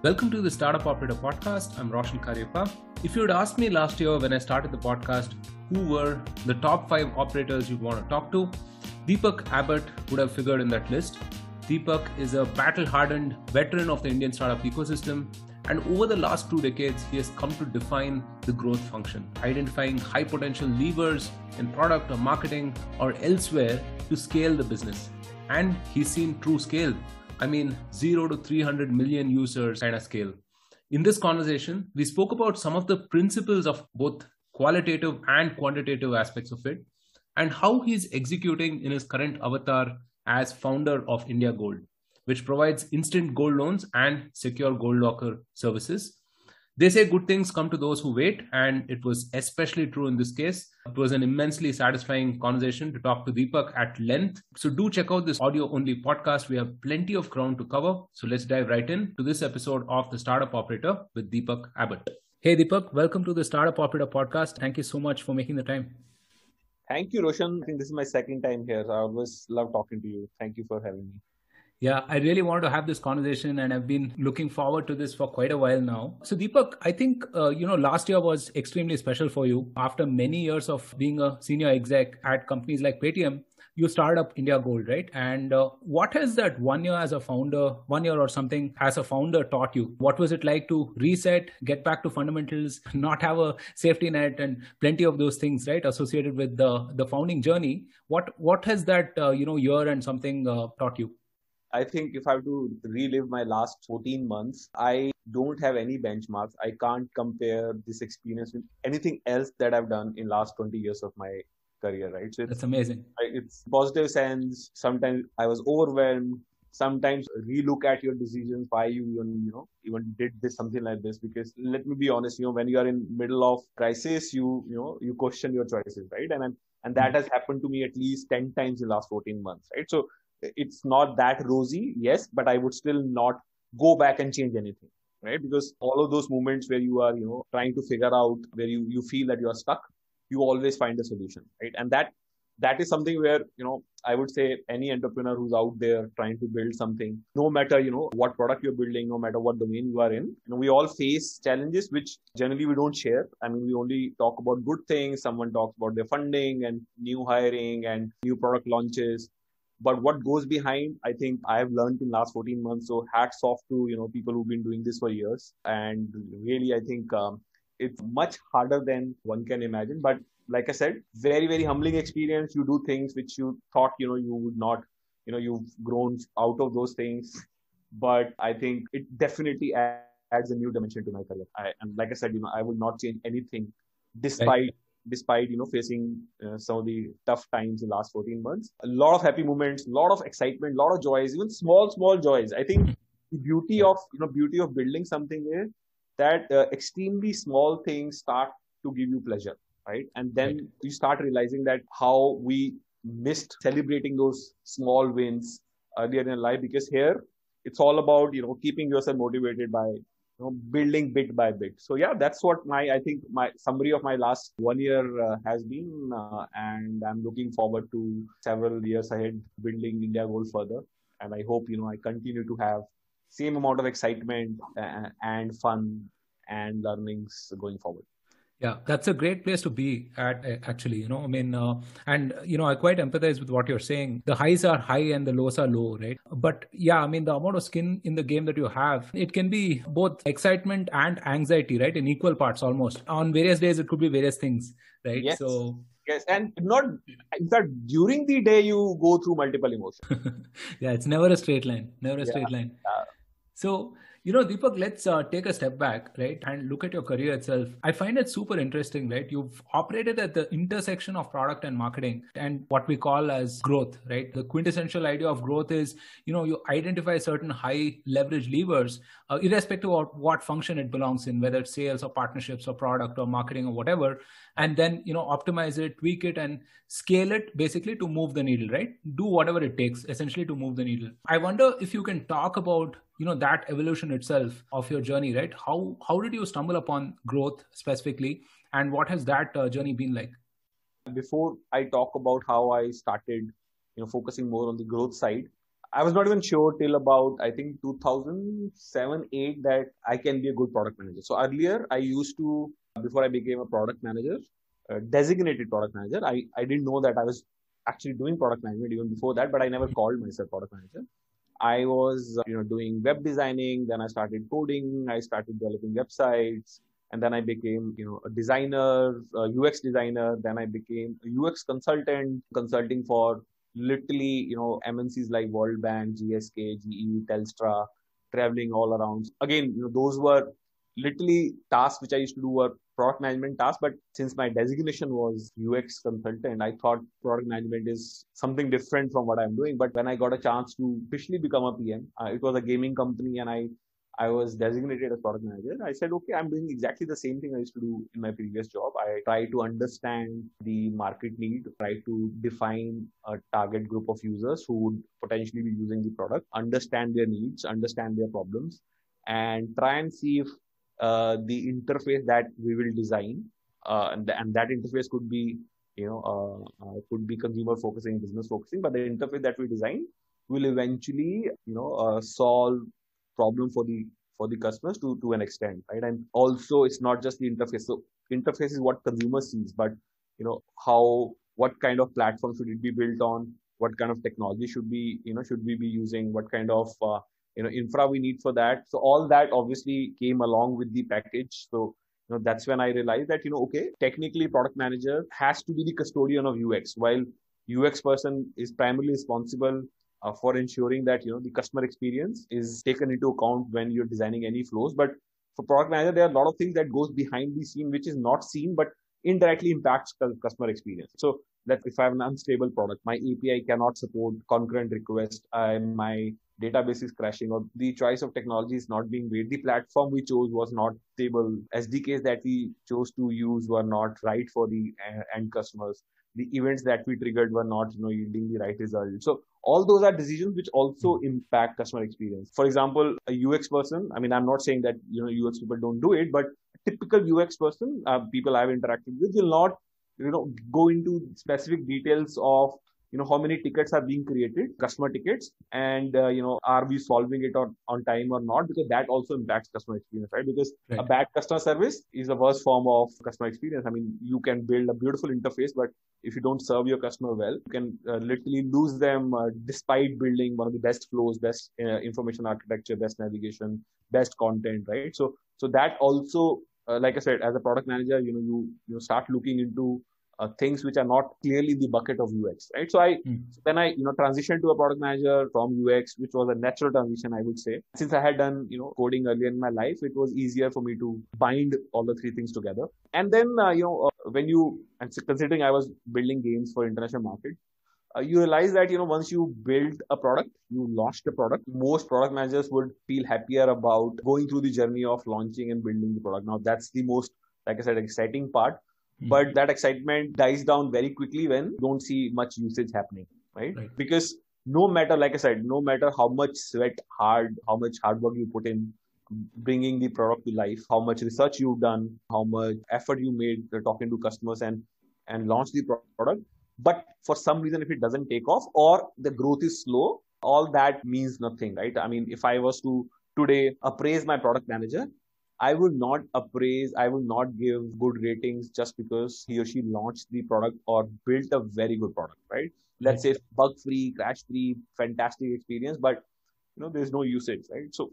Welcome to the Startup Operator Podcast. I'm Roshan Cariappa. If you had asked me last year when I started the podcast who were the top five operators you'd want to talk to, Deepak Abbot would have figured in that list. Deepak is a battle hardened veteran of the Indian startup ecosystem. And over the last two decades, he has come to define the growth function, identifying high potential levers in product or marketing or elsewhere to scale the business. And he's seen true scale I mean, 0 to 300 million users kind of scale. In this conversation, we spoke about some of the principles of both qualitative and quantitative aspects of it and how he's executing in his current avatar as founder of indiagold, which provides instant gold loans and secure gold locker services they say good things come to those who wait, and it was especially true in this case. It was an immensely satisfying conversation to talk to Deepak at length. So, do check out this audio only podcast. We have plenty of ground to cover. So, let's dive right in to this episode of The Startup Operator with Deepak Abbot. Hey, Deepak, welcome to the Startup Operator podcast. Thank you so much for making the time. Thank you, Roshan. I think this is my second time here. I always love talking to you. Thank you for having me. Yeah, I really wanted to have this conversation and I've been looking forward to this for quite a while now. So, Deepak, I think, uh, you know, last year was extremely special for you. After many years of being a senior exec at companies like Paytm, you started up indiagold, right? And uh, what has that one year as a founder, one year or something as a founder taught you? What was it like to reset, get back to fundamentals, not have a safety net, and plenty of those things, right, associated with the the founding journey? What what has that uh, you know year and something uh, taught you? I think if I have to relive my last 14 months, I don't have any benchmarks. I can't compare this experience with anything else that I've done in last 20 years of my career, right? So That's amazing. It's positive sense. Sometimes I was overwhelmed. Sometimes relook at your decisions, why you even, you know, even did this, something like this. Because let me be honest, you know, when you are in middle of crisis, you, you know, you question your choices, right? And, and that mm-hmm. has happened to me at least 10 times in the last 14 months, right? So it's not that rosy, yes, but I would still not go back and change anything, right? Because all of those moments where you are, you know, trying to figure out where you, you feel that you are stuck, you always find a solution, right? And that that is something where you know i would say any entrepreneur who's out there trying to build something no matter you know what product you're building no matter what domain you are in you know we all face challenges which generally we don't share i mean we only talk about good things someone talks about their funding and new hiring and new product launches but what goes behind i think i have learned in last 14 months so hats off to you know people who've been doing this for years. And really i think um, it's much harder than one can imagine. But like i said very very humbling experience. You do things which you thought you know you would not you know you've grown out of those things. But i think it definitely adds a new dimension to my career. I, and like i said you know i will not change anything despite despite you know facing uh, some of the tough times in the last 14 months. A lot of happy moments a lot of excitement a lot of joys even small small joys. I think the beauty of you know beauty of building something is that uh, extremely small things start to give you pleasure right? And then right. you start realizing that how we missed celebrating those small wins earlier in life. Because here it's all about you know keeping yourself motivated by know, building bit by bit. So yeah, that's what my I think my summary of my last one year uh, has been, uh, and I'm looking forward to several years ahead building indiagold further. And I hope you know I continue to have same amount of excitement uh, and fun and learnings going forward yeah that's a great place to be at actually you know i mean uh, and you know i quite empathize with what you're saying. The highs are high and the lows are low right? But yeah i mean the amount of skin in the game that you have it can be both excitement and anxiety right? In equal parts almost. On various days it could be various things right? Yes. so yes and not in fact during the day you go through multiple emotions. Yeah it's never a straight line never a straight line. So you know, Deepak, let's uh, take a step back, right, and look at your career itself. I find it super interesting, right? You've operated at the intersection of product and marketing and what we call as growth, right? The quintessential idea of growth is, you know, you identify certain high leverage levers, uh, irrespective of what function it belongs in, whether it's sales or partnerships or product or marketing or whatever, and then, you know, optimize it, tweak it, and scale it basically to move the needle, right? Do whatever it takes essentially to move the needle. I wonder if you can talk about you know that evolution itself of your journey right how how did you stumble upon growth specifically and what has that uh, journey been like before i talk about how i started you know focusing more on the growth side I was not even sure till about I think 2007 8 that I can be a good product manager. So earlier I used to before I became a product manager, uh, designated product manager. I I didn't know that I was actually doing product management even before that, but I never called myself product manager. I was uh, you know doing web designing, then I started coding, I started developing websites, and then I became you know a designer, a UX designer. Then I became a UX consultant, consulting for literally, you know, MNCs like World Bank, GSK, GE, Telstra, traveling all around. Again, you know, those were literally tasks which I used to do were product management tasks. But since my designation was UX consultant, I thought product management is something different from what I'm doing. But when I got a chance to officially become a PM, uh, it was a gaming company and I I was designated as product manager. I said, okay, I'm doing exactly the same thing I used to do in my previous job. I try to understand the market need, try to define a target group of users who would potentially be using the product, understand their needs, understand their problems, and try and see if uh, the interface that we will design, uh, and, and that interface could be, you know, uh, uh, could be consumer focusing, business focusing, but the interface that we design will eventually, you know, uh, solve problem for the for the customers to to an extent, right? And also, it's not just the interface. So interface is what consumer sees, but you know how what kind of platform should it be built on? What kind of technology should be you know should we be using? What kind of uh, you know infra we need for that? So all that obviously came along with the package. So you know that's when I realized that you know okay, technically product manager has to be the custodian of UX, while UX person is primarily responsible uh, for ensuring that you know the customer experience is taken into account when you're designing any flows but for product manager there are a lot of things that goes behind the scene which is not seen but indirectly impacts customer experience so that if i have an unstable product my api cannot support concurrent request uh, my database is crashing or the choice of technology is not being made. The platform we chose was not stable. Sdks that we chose to use were not right for the uh, end customers. The events that we triggered were not you know yielding the right result. So all those are decisions which also hmm. impact customer experience. For example a ux person i mean i'm not saying that you know ux people don't do it but typical ux person uh, people i've interacted with will not you know go into specific details of you know how many tickets are being created customer tickets and uh, you know are we solving it on, on time or not? Because that also impacts customer experience right? Because right. a bad customer service is the worst form of customer experience. I mean you can build a beautiful interface but if you don't serve your customer well you can uh, literally lose them uh, despite building one of the best flows best uh, information architecture best navigation best content right? So so that also uh, like i said as a product manager you know you you start looking into uh, things which are not clearly the bucket of UX, right? So I mm. so then I you know transitioned to a product manager from UX, which was a natural transition, I would say. Since I had done you know coding earlier in my life, it was easier for me to bind all the three things together. And then uh, you know uh, when you and considering I was building games for international market, uh, you realize that you know once you build a product you launched a product most product managers would feel happier about going through the journey of launching and building the product now that's the most like i said exciting part Hmm. But that excitement dies down very quickly when you don't see much usage happening, right? right? Because no matter, like I said, no matter how much sweat, hard, how much hard work you put in bringing the product to life, how much research you've done, how much effort you made talking to customers and and launch the product. But for some reason, if it doesn't take off or the growth is slow, all that means nothing, right? I mean, if I was to today appraise my product manager, I would not appraise, I would not give good ratings just because he or she launched the product or built a very good product, right? Let's say bug free, crash free, fantastic experience, but you know, there's no usage, right? So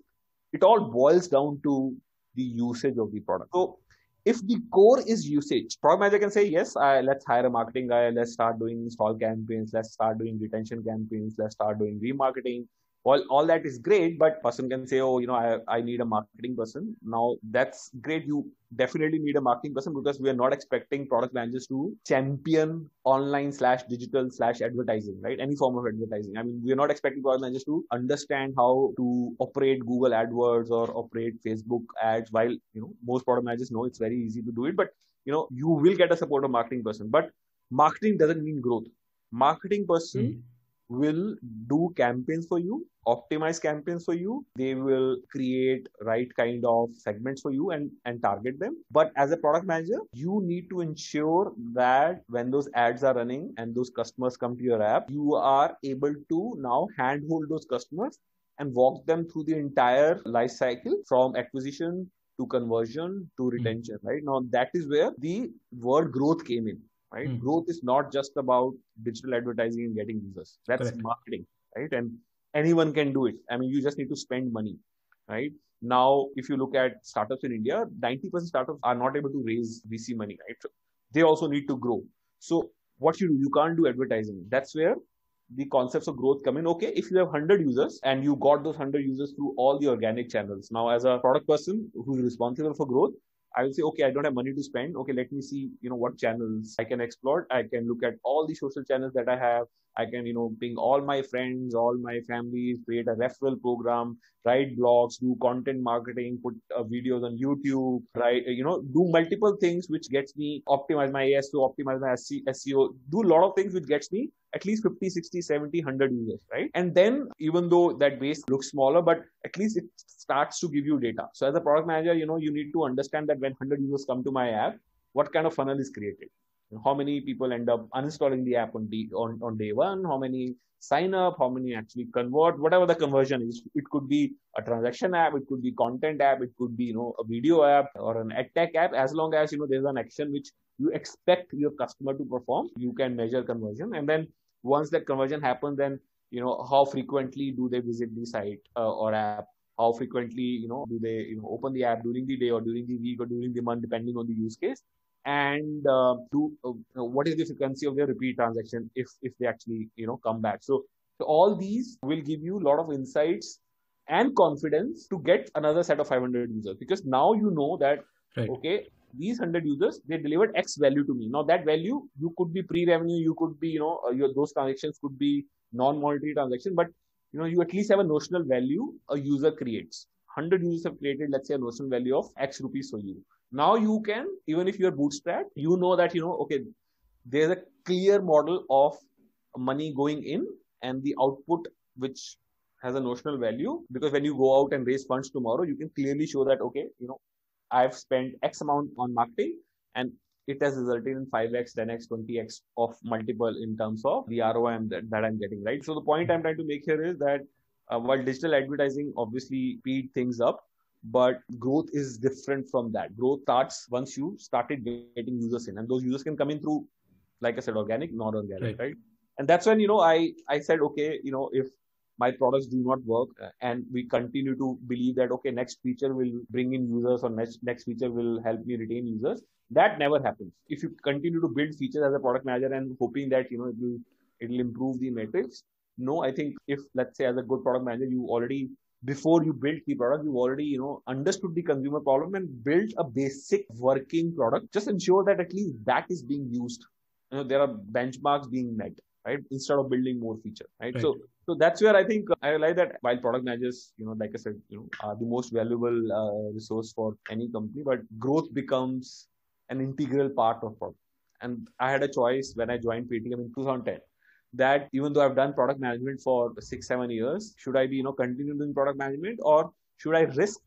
it all boils down to the usage of the product. So if the core is usage, product manager can say, yes, I, let's hire a marketing guy, let's start doing install campaigns, let's start doing retention campaigns, let's start doing remarketing, all, all that is great but person can say oh you know I, I need a marketing person. Now that's great. You definitely need a marketing person because we are not expecting product managers to champion online slash digital slash advertising right? Any form of advertising. I mean we are not expecting product managers to understand how to operate google adwords or operate facebook ads while you know most product managers know it's very easy to do it. But you know you will get a support of marketing person. But marketing doesn't mean growth. Marketing person mm-hmm will do campaigns for you, optimize campaigns for you. They will create right kind of segments for you and, and target them. But as a product manager, you need to ensure that when those ads are running and those customers come to your app, you are able to now handhold those customers and walk them through the entire life cycle from acquisition to conversion to hmm. retention, mm-hmm. right? Now that is where the word growth came in right? Mm. Growth is not just about digital advertising and getting users. That's Correct. marketing, right? And anyone can do it. I mean, you just need to spend money, right? Now, if you look at startups in India, 90% startups are not able to raise VC money, right? So they also need to grow. So what you do, you can't do advertising. That's where the concepts of growth come in. Okay, if you have 100 users and you got those 100 users through all the organic channels. Now, as a product person who's responsible for growth, I will say, okay, I don't have money to spend. Okay, let me see, you know, what channels I can explore. I can look at all the social channels that I have. I can, you know, ping all my friends, all my families, create a referral program, write blogs, do content marketing, put uh, videos on YouTube, right? You know, do multiple things which gets me optimize my ASO, optimize my SEO, do a lot of things which gets me at least 50, 60, 70, 100 users, right? And then even though that base looks smaller, but at least it starts to give you data. So as a product manager, you know, you need to understand that when 100 users come to my app, what kind of funnel is created? How many people end up uninstalling the app on, day, on, on day one, how many sign up, how many actually convert, whatever the conversion is. It could be a transaction app, it could be content app, it could be, you know, a video app or an ad tech app. As long as, you know, there's an action which you expect your customer to perform, you can measure conversion. And then once that conversion happens, then, you know, how frequently do they visit the site uh, or app? How frequently, you know, do they, you know, open the app during the day or during the week or during the month, depending on the use case? And uh, do uh, what is the frequency of their repeat transaction if if they actually you know come back? So, so all these will give you a lot of insights and confidence to get another set of 500 users. Because now you know that right. okay these 100 users they delivered x value to me. Now that value you could be pre-revenue you could be you know uh, your those transactions could be non-monetary transaction but you know you at least have a notional value a user creates. 100 users have created let's say a notional value of x rupees for you now you can, even if you're bootstrapped, you know that, you know, okay, there's a clear model of money going in and the output, which has a notional value. Because when you go out and raise funds tomorrow, you can clearly show that, okay, you know, I've spent X amount on marketing and it has resulted in 5x, 10x, 20x of multiple in terms of the ROI that, that I'm getting, right? So the point I'm trying to make here is that uh, while digital advertising obviously speed things up, but growth is different from that. Growth starts once you started getting users in, and those users can come in through, like I said, organic, not organic, right? right? And that's when you know I I said okay, you know if my products do not work uh, and we continue to believe that okay next feature will bring in users or next next feature will help me retain users that never happens if you continue to build features as a product manager and hoping that you know it will it will improve the metrics no i think if let's say as a good product manager you already before you built the product, you've already, you know, understood the consumer problem and built a basic working product. Just ensure that at least that is being used. You know, there are benchmarks being met, right? Instead of building more feature, right? right. So, so that's where I think I realize that while product managers, you know, like I said, you know, are the most valuable uh, resource for any company, but growth becomes an integral part of product. And I had a choice when I joined Paytm in 2010 that even though I've done product management for six, seven years, should I be, you know, continue doing product management or should I risk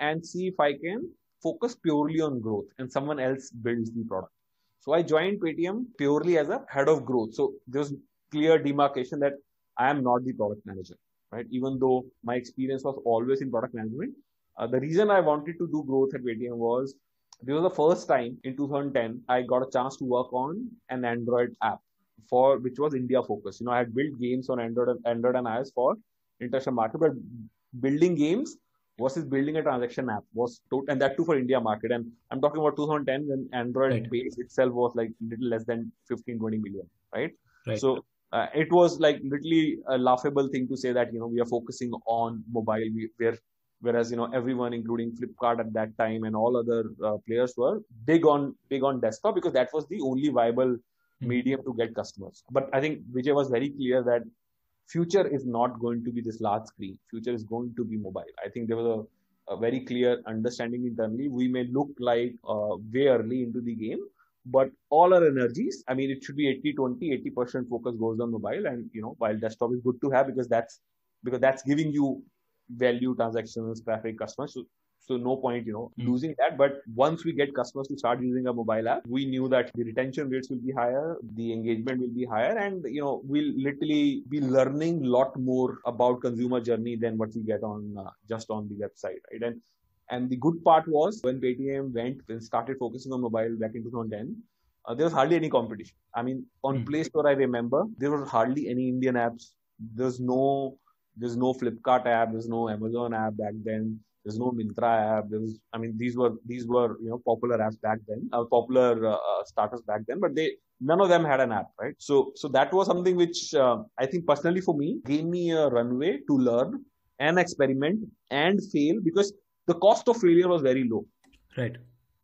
and see if I can focus purely on growth and someone else builds the product? So I joined Paytm purely as a head of growth. So there's clear demarcation that I am not the product manager, right? Even though my experience was always in product management, uh, the reason I wanted to do growth at Paytm was this was the first time in 2010 I got a chance to work on an Android app for which was India focused. You know, I had built games on Android and Android and iOS for international market, but building games versus building a transaction app was to- and that too for India market. And I'm talking about 2010 when Android right. base itself was like little less than 15, 20 million, right? right. So uh, it was like literally a laughable thing to say that you know we are focusing on mobile, we, where whereas you know everyone, including Flipkart at that time and all other uh, players were big on big on desktop because that was the only viable medium to get customers. But I think Vijay was very clear that future is not going to be this large screen. Future is going to be mobile. I think there was a, a very clear understanding internally. We may look like uh, way early into the game, but all our energies, I mean, it should be 80 20, 80% focus goes on mobile. And, you know, while desktop is good to have because that's, because that's giving you value, transactions, traffic, customers. So, so no point, you know, mm. losing that. But once we get customers to start using a mobile app, we knew that the retention rates will be higher, the engagement will be higher, and you know, we'll literally be learning a lot more about consumer journey than what we get on uh, just on the website, right? And and the good part was when Paytm went and started focusing on mobile back in 2010, uh, there was hardly any competition. I mean, on mm. Play Store, I remember there was hardly any Indian apps. There's no, there's no Flipkart app. There's no Amazon app back then. There's no Myntra app. There's, I mean, these were these were you know popular apps back then, uh, popular uh, uh, startups back then, but they none of them had an app, right? So so that was something which uh, I think personally for me gave me a runway to learn and experiment and fail because the cost of failure was very low. Right.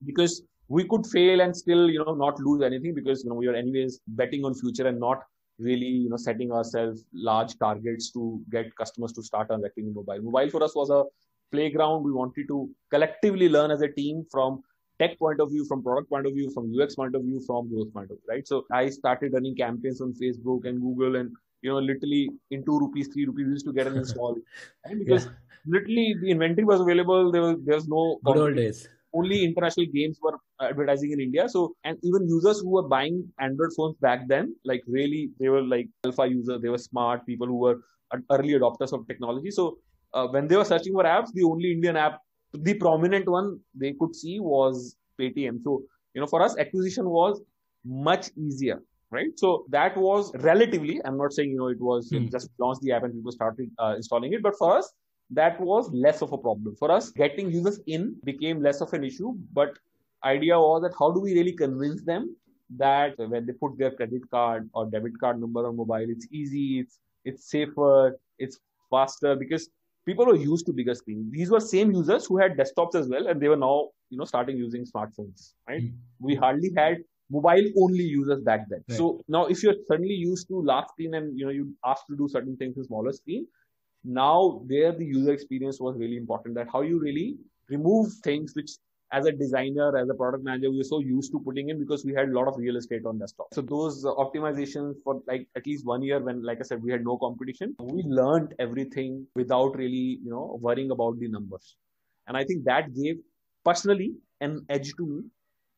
Because we could fail and still, you know, not lose anything because, you know, we are anyways betting on future and not really, you know, setting ourselves large targets to get customers to start transacting in mobile. Mobile for us was a playground. We wanted to collectively learn as a team from tech point of view, from product point of view, from UX point of view, from growth point of view, right? So I started running campaigns on Facebook and Google and, you know, literally in two rupees, three rupees, we used to get an install. and because yeah literally the inventory was available. There was there's no good old days. Only international games were advertising in India. So and even users who were buying Android phones back then, like really, they were like alpha users. They were smart people who were early adopters of technology. So uh, when they were searching for apps, the only Indian app, the prominent one they could see was Paytm. So you know, for us, acquisition was much easier right? So that was relatively, I'm not saying, you know, it was mm. just launched the app and people started uh, installing it, but for us, that was less of a problem for us getting users in became less of an issue but idea was that how do we really convince them that when they put their credit card or debit card number on mobile it's easy it's it's safer it's faster because people were used to bigger screens these were same users who had desktops as well and they were now you know starting using smartphones right mm-hmm. we hardly had mobile only users back then right. so now if you're suddenly used to large screen and you know you asked to do certain things in smaller screen now there the user experience was really important that how you really remove things which as a designer as a product manager we were so used to putting in because we had a lot of real estate on desktop so those optimizations for like at least one year when like i said we had no competition we learned everything without really you know worrying about the numbers and i think that gave personally an edge to me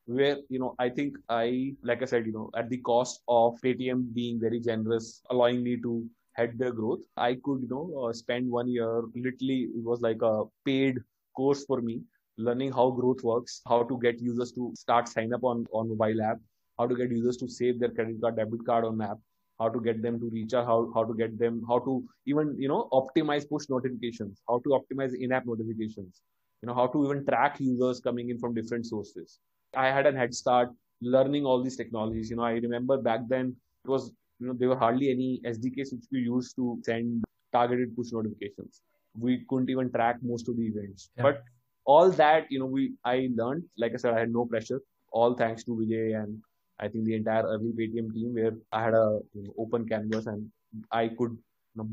where you know i think i like i said you know at the cost of paytm being very generous allowing me to head their growth. I could, you know, uh, spend one year, literally, it was like a paid course for me, learning how growth works, how to get users to start sign up on, on mobile app, how to get users to save their credit card, debit card on app, how to get them to reach out, how, how to get them, how to even, you know, optimize push notifications, how to optimize in-app notifications, you know, how to even track users coming in from different sources. I had a head start learning all these technologies. You know, I remember back then it was you know, there were hardly any SDKs which we used to send targeted push notifications. We couldn't even track most of the events. Yeah. But all that, you know, we I learned. Like I said, I had no pressure. All thanks to Vijay and I think the entire early Paytm team, where I had a you know, open canvas and I could you know,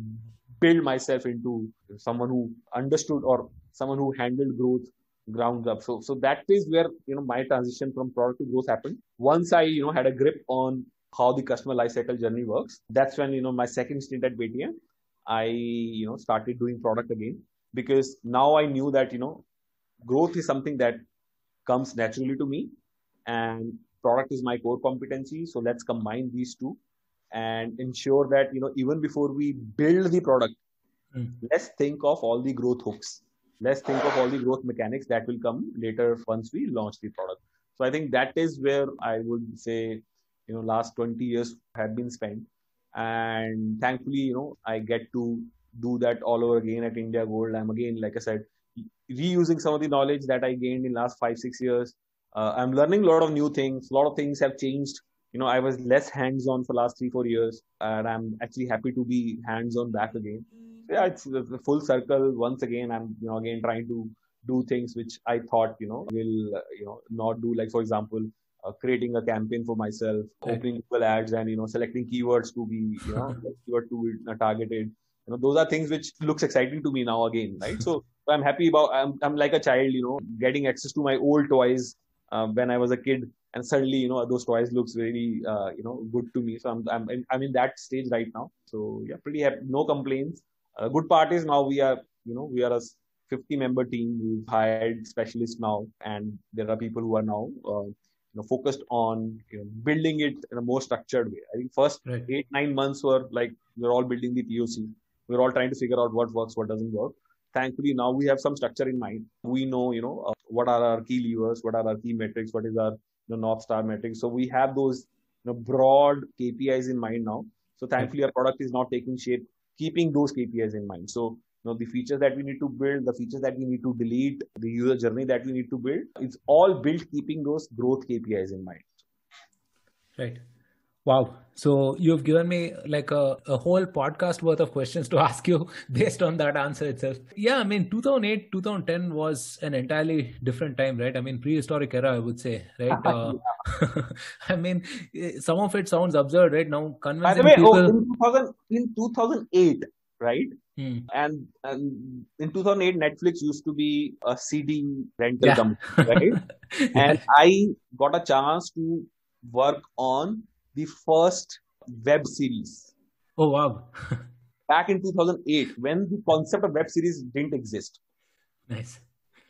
build myself into someone who understood or someone who handled growth grounds up. So so that is where you know my transition from product to growth happened. Once I you know had a grip on how the customer lifecycle journey works. That's when, you know, my second stint at Paytm, I, you know, started doing product again because now I knew that, you know, growth is something that comes naturally to me and product is my core competency. So let's combine these two and ensure that, you know, even before we build the product, mm. let's think of all the growth hooks. Let's think of all the growth mechanics that will come later once we launch the product. So I think that is where I would say you know last 20 years have been spent and thankfully you know i get to do that all over again at indiagold i'm again like i said reusing some of the knowledge that i gained in last five six years. Uh, i'm learning a lot of new things. A lot of things have changed. You know i was less hands on for last three four years and i'm actually happy to be hands on back again. So yeah it's the full circle once again. I'm you know again trying to do things which i thought you know will uh, you know not do. Like for example uh, creating a campaign for myself, opening Google ads and, you know, selecting keywords to be, you know, keyword to be targeted. You know, those are things which looks exciting to me now again, right? So I'm happy about, I'm, I'm like a child, you know, getting access to my old toys uh, when I was a kid. and suddenly you know those toys looks really uh, you know good to me. So I'm I'm I'm in that stage right now. So yeah, pretty happy. No complaints. Uh, good part is now we are you know we are a 50 member team. We've hired specialists now, and there are people who are now uh, you know focused on you know, building it in a more structured way. I think first right. eight nine months were like we're all building the POC. We're all trying to figure out what works, what doesn't work. Thankfully, now we have some structure in mind. We know, you know, uh, what are our key levers, what are our key metrics, what is our you know, North Star metrics. So we have those you know, broad KPIs in mind now. So thankfully, our product is not taking shape, keeping those KPIs in mind. So you know, the features that we need to build, the features that we need to delete, the user journey that we need to build, it's all built keeping those growth KPIs in mind. Right. Wow. So you've given me like a, a whole podcast worth of questions to ask you based on that answer itself. Yeah, I mean, 2008, 2010 was an entirely different time, right? I mean, prehistoric era, I would say, right? Uh, I mean, some of it sounds absurd, right? Now, convincing way, people. Oh, in, 2000, in 2008, right? Hmm. And, and in 2008, Netflix used to be a CD rental yeah. company, right? and I got a chance to work on the first web series. Oh, wow. Back in 2008, when the concept of web series didn't exist. Nice.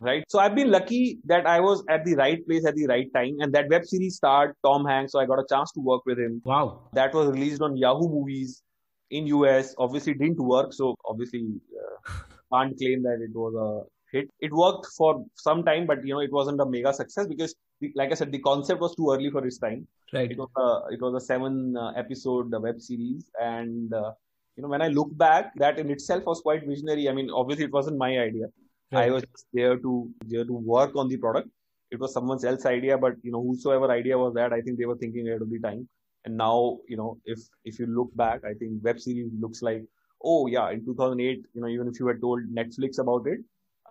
Right. So I've been lucky that I was at the right place at the right time. And that web series starred Tom Hanks. So I got a chance to work with him. Wow. That was released on Yahoo Movies in US. Obviously didn't work. So obviously uh, can't claim that it was a hit. It worked for some time, but you know, it wasn't a mega success because like I said, the concept was too early for its time. Right. It was a it was a seven uh, episode uh, web series, and uh, you know when I look back, that in itself was quite visionary. I mean, obviously it wasn't my idea. Right. I was there to there to work on the product. It was someone else's idea, but you know whosoever idea was that, I think they were thinking ahead of the time. And now you know if if you look back, I think web series looks like oh yeah in 2008 you know even if you had told Netflix about it,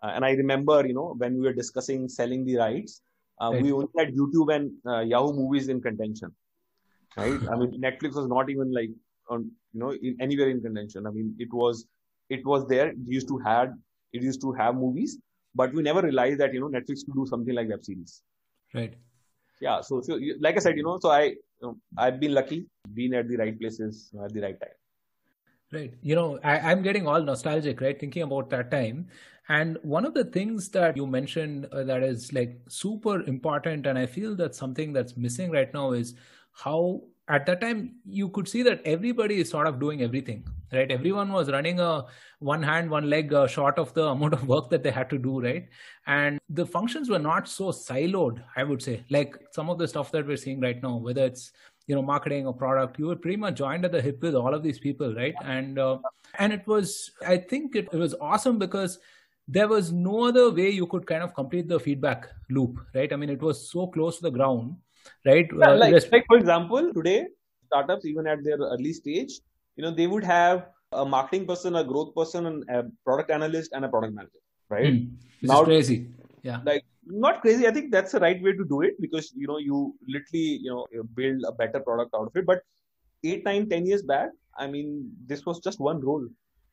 uh, and I remember you know when we were discussing selling the rights uh, right. We only had YouTube and uh, Yahoo Movies in contention, right? I mean, Netflix was not even like on you know in, anywhere in contention. I mean, it was it was there. It used to had it used to have movies, but we never realized that you know Netflix could do something like web series. Right. Yeah. So, so like I said, you know, so I you know, I've been lucky, been at the right places at the right time. Right. You know, I, am getting all nostalgic, right? Thinking about that time. And one of the things that you mentioned uh, that is like super important, and I feel that's something that's missing right now is how at that time you could see that everybody is sort of doing everything right? Everyone was running a one hand one leg uh, short of the amount of work that they had to do right? And the functions were not so siloed i would say. Like some of the stuff that we're seeing right now whether it's you know marketing or product you were pretty much joined at the hip with all of these people right? And uh, and it was i think it, it was awesome because there was no other way you could kind of complete the feedback loop right i mean it was so close to the ground right yeah, uh, like, like for example today startups even at their early stage you know they would have a marketing person a growth person and a product analyst and a product manager right mm, now crazy yeah like not crazy. I think that's the right way to do it because you know you literally you know build a better product out of it. But eight, nine, ten years back, I mean, this was just one role.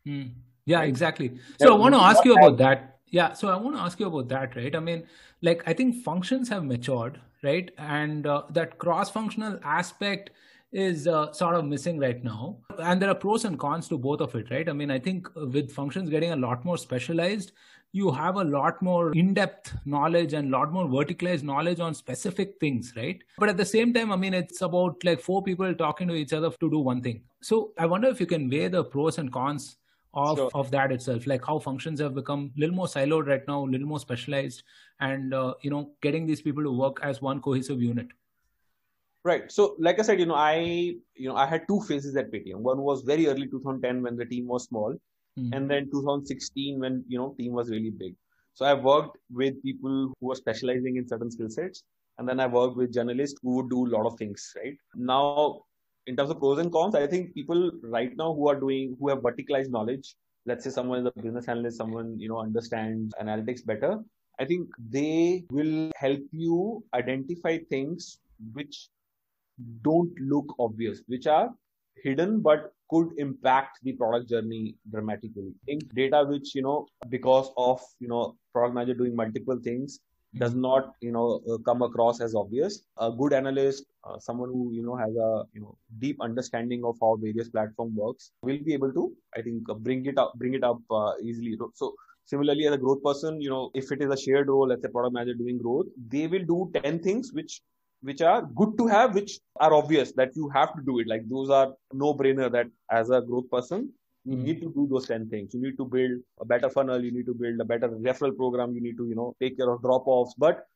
Hmm. Yeah, right? exactly. So I want to ask you about that. Yeah, so I want to ask you about that, right? I mean, like I think functions have matured, right? And uh, that cross-functional aspect is uh, sort of missing right now. And there are pros and cons to both of it, right? I mean, I think with functions getting a lot more specialized, you have a lot more in-depth knowledge and a lot more verticalized knowledge on specific things right but at the same time i mean it's about like four people talking to each other to do one thing so i wonder if you can weigh the pros and cons of, sure. of that itself. Like how functions have become a little more siloed right now a little more specialized and uh, you know getting these people to work as one cohesive unit. Right. So like i said you know i you know i had two phases at paytm. One was very early 2010 when the team was small mm. and then 2016 when you know team was really big. So i worked with people who were specializing in certain skill sets and then i worked with journalists who would do a lot of things right? Now in terms of pros and cons i think people right now who are doing who have verticalized knowledge let's say someone is a business analyst someone you know understands analytics better i think they will help you identify things which don't look obvious which are hidden but could impact the product journey dramatically. In data which, you know, because of, you know, product manager doing multiple things, does not you know uh, come across as obvious. A good analyst uh, someone who you know has a you know deep understanding of how various platform works will be able to i think uh, bring it up bring it up uh, easily. So similarly as a growth person you know if it is a shared role let's say product manager doing growth they will do 10 things which which are good to have which are obvious that you have to do it. Like those are no brainer that as a growth person you hmm. need to do those 10 things. You need to build a better funnel. You need to build a better referral program. You need to you know take care of drop offs but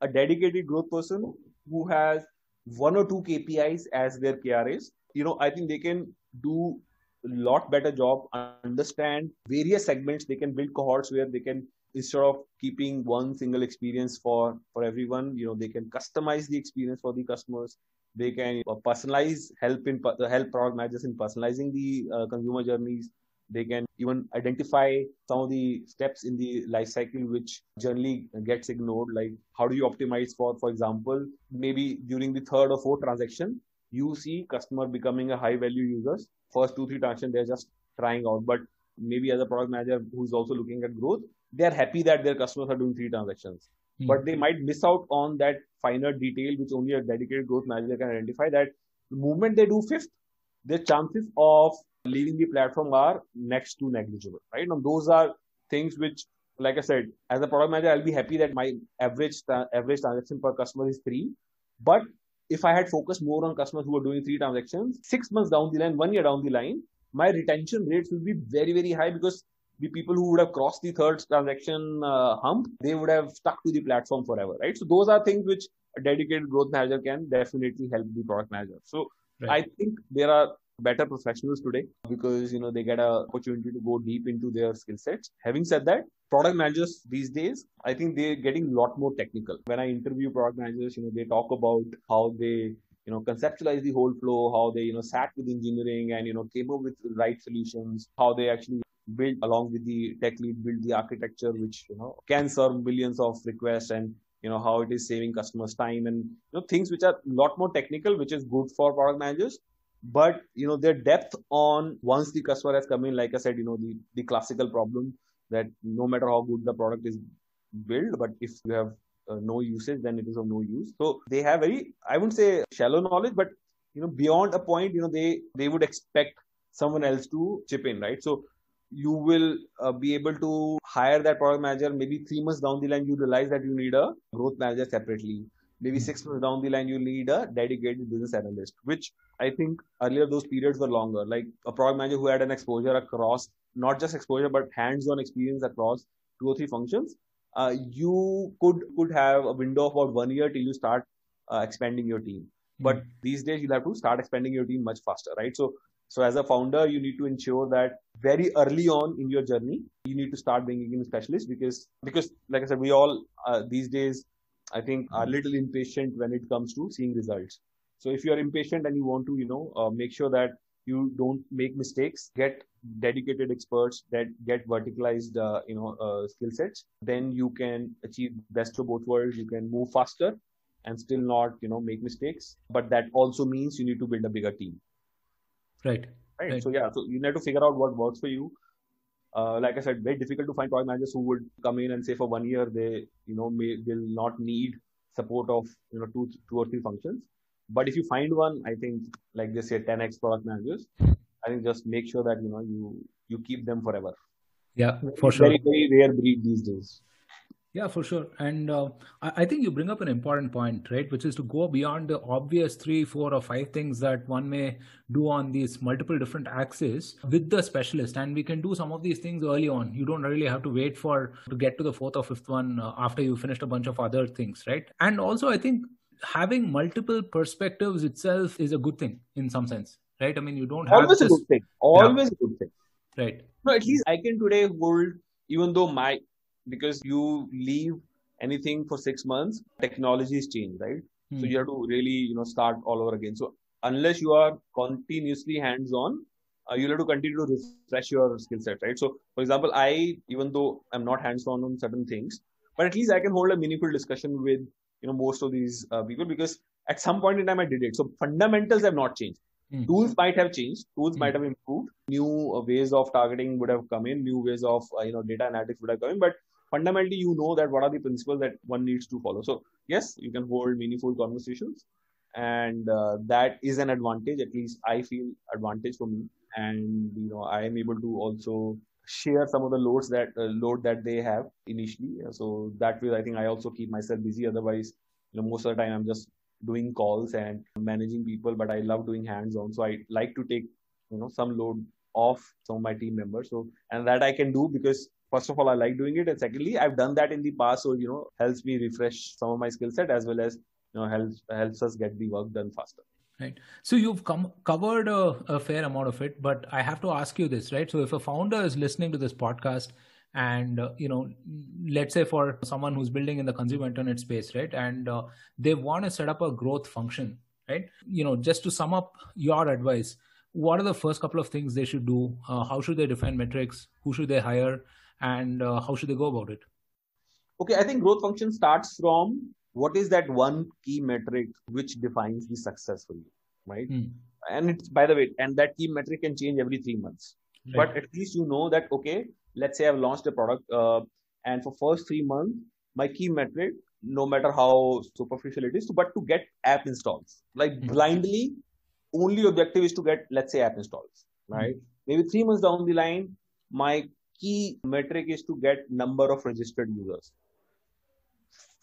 a dedicated growth person who has one or two kpis as their kras you know i think they can do a lot better job understand various segments. They can build cohorts where they can instead of keeping one single experience for for everyone you know they can customize the experience for the customers they can uh, personalize help in help product managers in personalizing the uh, consumer journeys. They can even identify some of the steps in the life cycle which generally gets ignored like how do you optimize for for example maybe during the third or fourth transaction you see customer becoming a high value users. First two three transactions they're just trying out. But maybe as a product manager who's also looking at growth they're happy that their customers are doing three transactions mm. but they might miss out on that finer detail which only a dedicated growth manager can identify that the moment they do fifth the chances of leaving the platform are next to negligible right now those are things which like i said as a product manager i'll be happy that my average average transaction per customer is three but if i had focused more on customers who are doing three transactions six months down the line one year down the line my retention rates will be very very high because the people who would have crossed the third transaction uh, hump, they would have stuck to the platform forever, right? So those are things which a dedicated growth manager can definitely help the product manager. So right. I think there are better professionals today because you know they get an opportunity to go deep into their skill sets. Having said that, product managers these days, I think they're getting a lot more technical. When I interview product managers, you know, they talk about how they you know conceptualize the whole flow how they you know sat with engineering and you know came up with right solutions how they actually build along with the tech lead, build the architecture which you know can serve millions of requests and you know how it is saving customers time and you know things which are a lot more technical, which is good for product managers. But you know their depth on once the customer has come in, like I said, you know the the classical problem that no matter how good the product is built, but if you have uh, no usage, then it is of no use. So they have very, I wouldn't say shallow knowledge, but you know beyond a point, you know they they would expect someone else to chip in, right? So you will uh, be able to hire that product manager. Maybe three months down the line, you realize that you need a growth manager separately. Maybe six months down the line, you need a dedicated business analyst, which I think earlier those periods were longer. Like a product manager who had an exposure across, not just exposure, but hands on experience across two or three functions. Uh, you could could have a window of about one year till you start uh, expanding your team. But mm-hmm. these days, you'll have to start expanding your team much faster, right? So so as a founder, you need to ensure that very early on in your journey, you need to start bringing in specialists because because like I said, we all uh, these days I think are a little impatient when it comes to seeing results. So if you're impatient and you want to, you know, uh, make sure that you don't make mistakes, get dedicated experts that get verticalized, uh, you know, uh, skill sets, then you can achieve best of both worlds. You can move faster and still not, you know, make mistakes. But that also means you need to build a bigger team. Right. Right. right. So yeah, so you need to figure out what works for you. Uh, like I said, very difficult to find product managers who would come in and say for one year they, you know, may will not need support of you know two two or three functions. But if you find one, I think like they say 10x product managers, I think just make sure that you know you you keep them forever. Yeah, for sure. Very very rare breed these days. Yeah, for sure. And uh, I think you bring up an important point, right? Which is to go beyond the obvious three, four, or five things that one may do on these multiple different axes with the specialist. And we can do some of these things early on. You don't really have to wait for to get to the fourth or fifth one uh, after you finished a bunch of other things, right? And also, I think having multiple perspectives itself is a good thing in some sense, right? I mean, you don't have always a good thing. Always yeah. a good thing. Right. No, at least I can today hold, even though my because you leave anything for six months, technology technologies change, right? Hmm. So you have to really, you know, start all over again. So unless you are continuously hands on, uh, you'll have to continue to refresh your skill set, right? So, for example, I, even though I'm not hands on on certain things, but at least I can hold a meaningful discussion with, you know, most of these uh, people because at some point in time I did it. So fundamentals have not changed. Mm. Tools might have changed. Tools mm. might have improved. New uh, ways of targeting would have come in. New ways of uh, you know data analytics would have come in. But fundamentally you know that what are the principles that one needs to follow. So yes you can hold meaningful conversations and uh, that is an advantage. At least i feel advantage for me. And you know i am able to also share some of the loads that uh, load that they have initially. So that way i think i also keep myself busy. Otherwise you know most of the time i'm just doing calls and managing people but i love doing hands on so i like to take you know some load off some of my team members. So and that i can do because first of all i like doing it. And secondly i've done that in the past so you know helps me refresh some of my skill set as well as you know helps helps us get the work done faster. Right. So you've come covered a, a, fair amount of it but i have to ask you this right? So if a founder is listening to this podcast and uh, you know let's say for someone who's building in the consumer internet space right? And uh, they want to set up a growth function right? You know just to sum up your advice what are the first couple of things they should do? Uh, how should they define metrics? Who should they hire and uh, how should they go about it okay i think growth function starts from what is that one key metric which defines the success for you right mm. and it's by the way and that key metric can change every three months right. but at least you know that okay let's say i've launched a product uh, and for first three months my key metric no matter how superficial it is but to get app installs like mm. blindly only objective is to get let's say app installs right mm. maybe three months down the line my key metric is to get number of registered users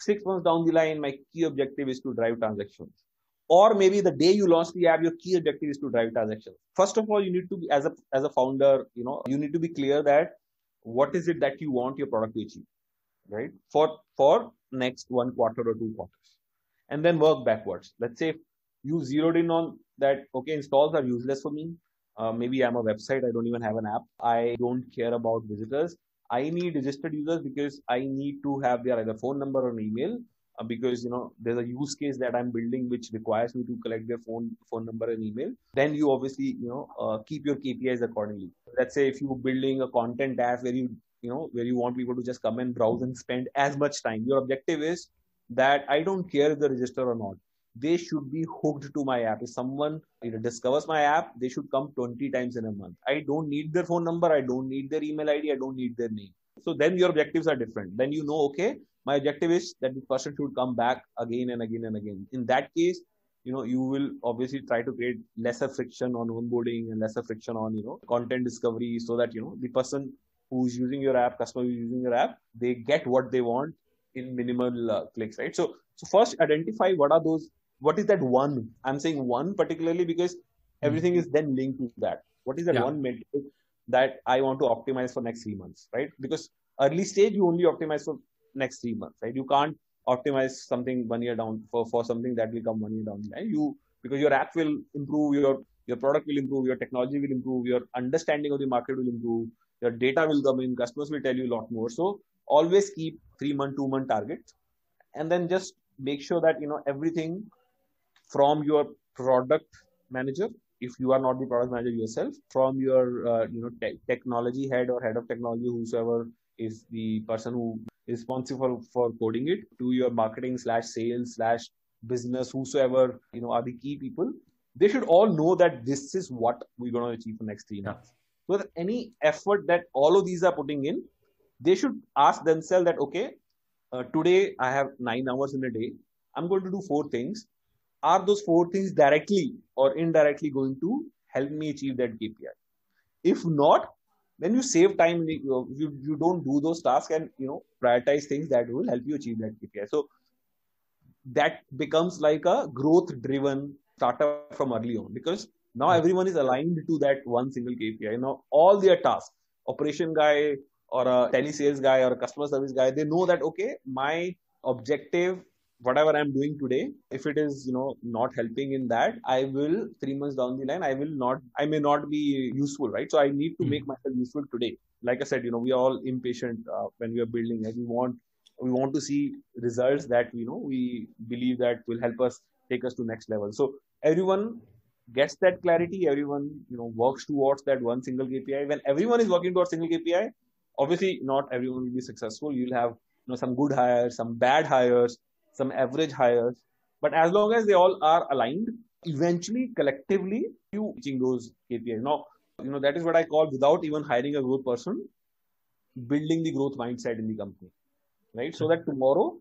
six months down the line, my key objective is to drive transactions. Or maybe the day you launch the app, your key objective is to drive transactions. First of all, you need to be as a as a founder, you know, you need to be clear that what is it that you want your product to achieve, right? For for next one quarter or two quarters, and then work backwards. Let's say you zeroed in on that. Okay, installs are useless for me. Uh, maybe I'm a website. I don't even have an app. I don't care about visitors. I need registered users because I need to have their either phone number or email uh, because you know there's a use case that I'm building which requires me to collect their phone phone number and email. Then you obviously you know uh, keep your KPIs accordingly. Let's say if you're building a content app where you you know where you want people to just come and browse and spend as much time. Your objective is that I don't care if they register or not they should be hooked to my app. If someone you know, discovers my app, they should come 20 times in a month. I don't need their phone number. I don't need their email ID. I don't need their name. So then your objectives are different. Then you know, okay, my objective is that the person should come back again and again and again. In that case, you know, you will obviously try to create lesser friction on onboarding and lesser friction on, you know, content discovery so that, you know, the person who's using your app, customer who's using your app, they get what they want in minimal uh, clicks, right? So, so first identify what are those what is that one? I'm saying one particularly because everything is mm-hmm. then linked to that. What is that yeah. one metric that i want to optimize for next three months right? Because early stage you only optimize for next three months right? You can't optimize something one year down for, for something that will come one year down the line. You because your app will improve your your product will improve your technology will improve your understanding of the market will improve your data will come in customers will tell you a lot more. So always keep three month two month targets and then just make sure that you know everything from your product manager if you are not the product manager yourself from your uh, you know te- technology head or head of technology whosoever is the person who is responsible for coding it to your marketing slash sales slash business whosoever you know are the key people they should all know that this is what we're going to achieve for next three months. So that any effort that all of these are putting in they should ask themselves that okay uh, today i have nine hours in a day. I'm going to do four things are those four things directly or indirectly going to help me achieve that KPI? If not, then you save time. You, you, don't do those tasks and you know prioritize things that will help you achieve that KPI. So that becomes like a growth-driven startup from early on because now hmm. everyone is aligned to that one single KPI. Now all their tasks, operation guy or a telesales guy or a customer service guy, they know that okay, my objective whatever i'm doing today if it is you know not helping in that i will three months down the line i will not i may not be useful right? So i need to mm. make myself useful today. Like i said you know we are all impatient uh, when we are building and we want we want to see results that you know we believe that will help us take us to next level. So everyone gets that clarity everyone you know works towards that one single kpi when everyone is working towards single kpi obviously not everyone will be successful. You'll have you know some good hires some bad hires some average hires. But as long as they all are aligned, eventually, collectively, you reaching those KPIs. Now, you know, that is what I call without even hiring a growth person, building the growth mindset in the company. right? So that tomorrow,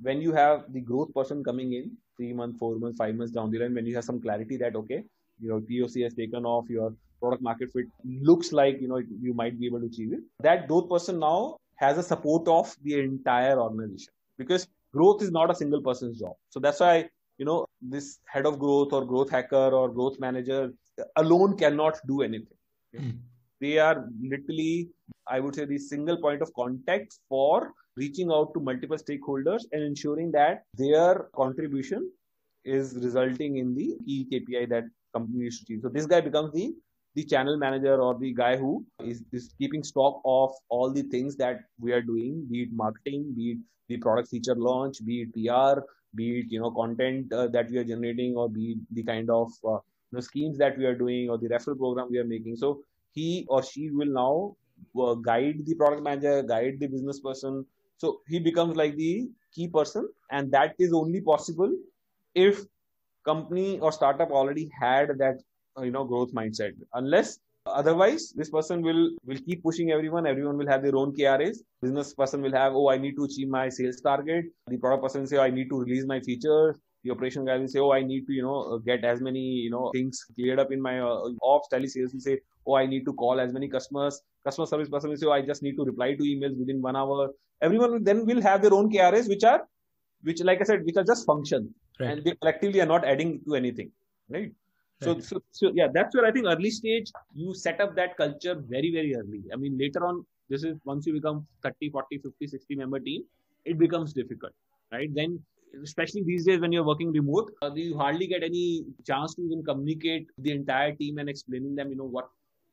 when you have the growth person coming in, three months, four months, five months down the line, when you have some clarity that okay, your POC has taken off, your product market fit looks like you know you might be able to achieve it. That growth person now has a support of the entire organization because growth is not a single person's job. So that's why you know this head of growth or growth hacker or growth manager alone cannot do anything. Mm. They are literally, I would say, the single point of contact for reaching out to multiple stakeholders and ensuring that their contribution is resulting in the key KPI that company is achieve. So this guy becomes the the channel manager or the guy who is, is keeping stock of all the things that we are doing, be it marketing, be it the product feature launch, be it PR, be it you know content uh, that we are generating, or be it the kind of uh, you know, schemes that we are doing or the referral program we are making. So he or she will now uh, guide the product manager, guide the business person. So he becomes like the key person, and that is only possible if company or startup already had that you know growth mindset. Unless otherwise this person will will keep pushing everyone everyone will have their own kras business person will have oh i need to achieve my sales target the product person say oh, i need to release my features the operation guy will say, "Oh, I need to, you know, get as many, you know, things cleared up in my uh, ops." Tele sales will say, "Oh, I need to call as many customers." Customer service person will say, "Oh, I just need to reply to emails within one hour." Everyone will, then will have their own KRAs, which are, which, like I said, which are just functions, right. and they collectively are not adding to anything, right? So, so, so, yeah, that's where I think early stage you set up that culture very, very early. I mean, later on, this is once you become 30, 40, 50, 60 member team, it becomes difficult, right? Then especially these days when you're working remote, uh, you hardly get any chance to even communicate the entire team and explaining them, you know, what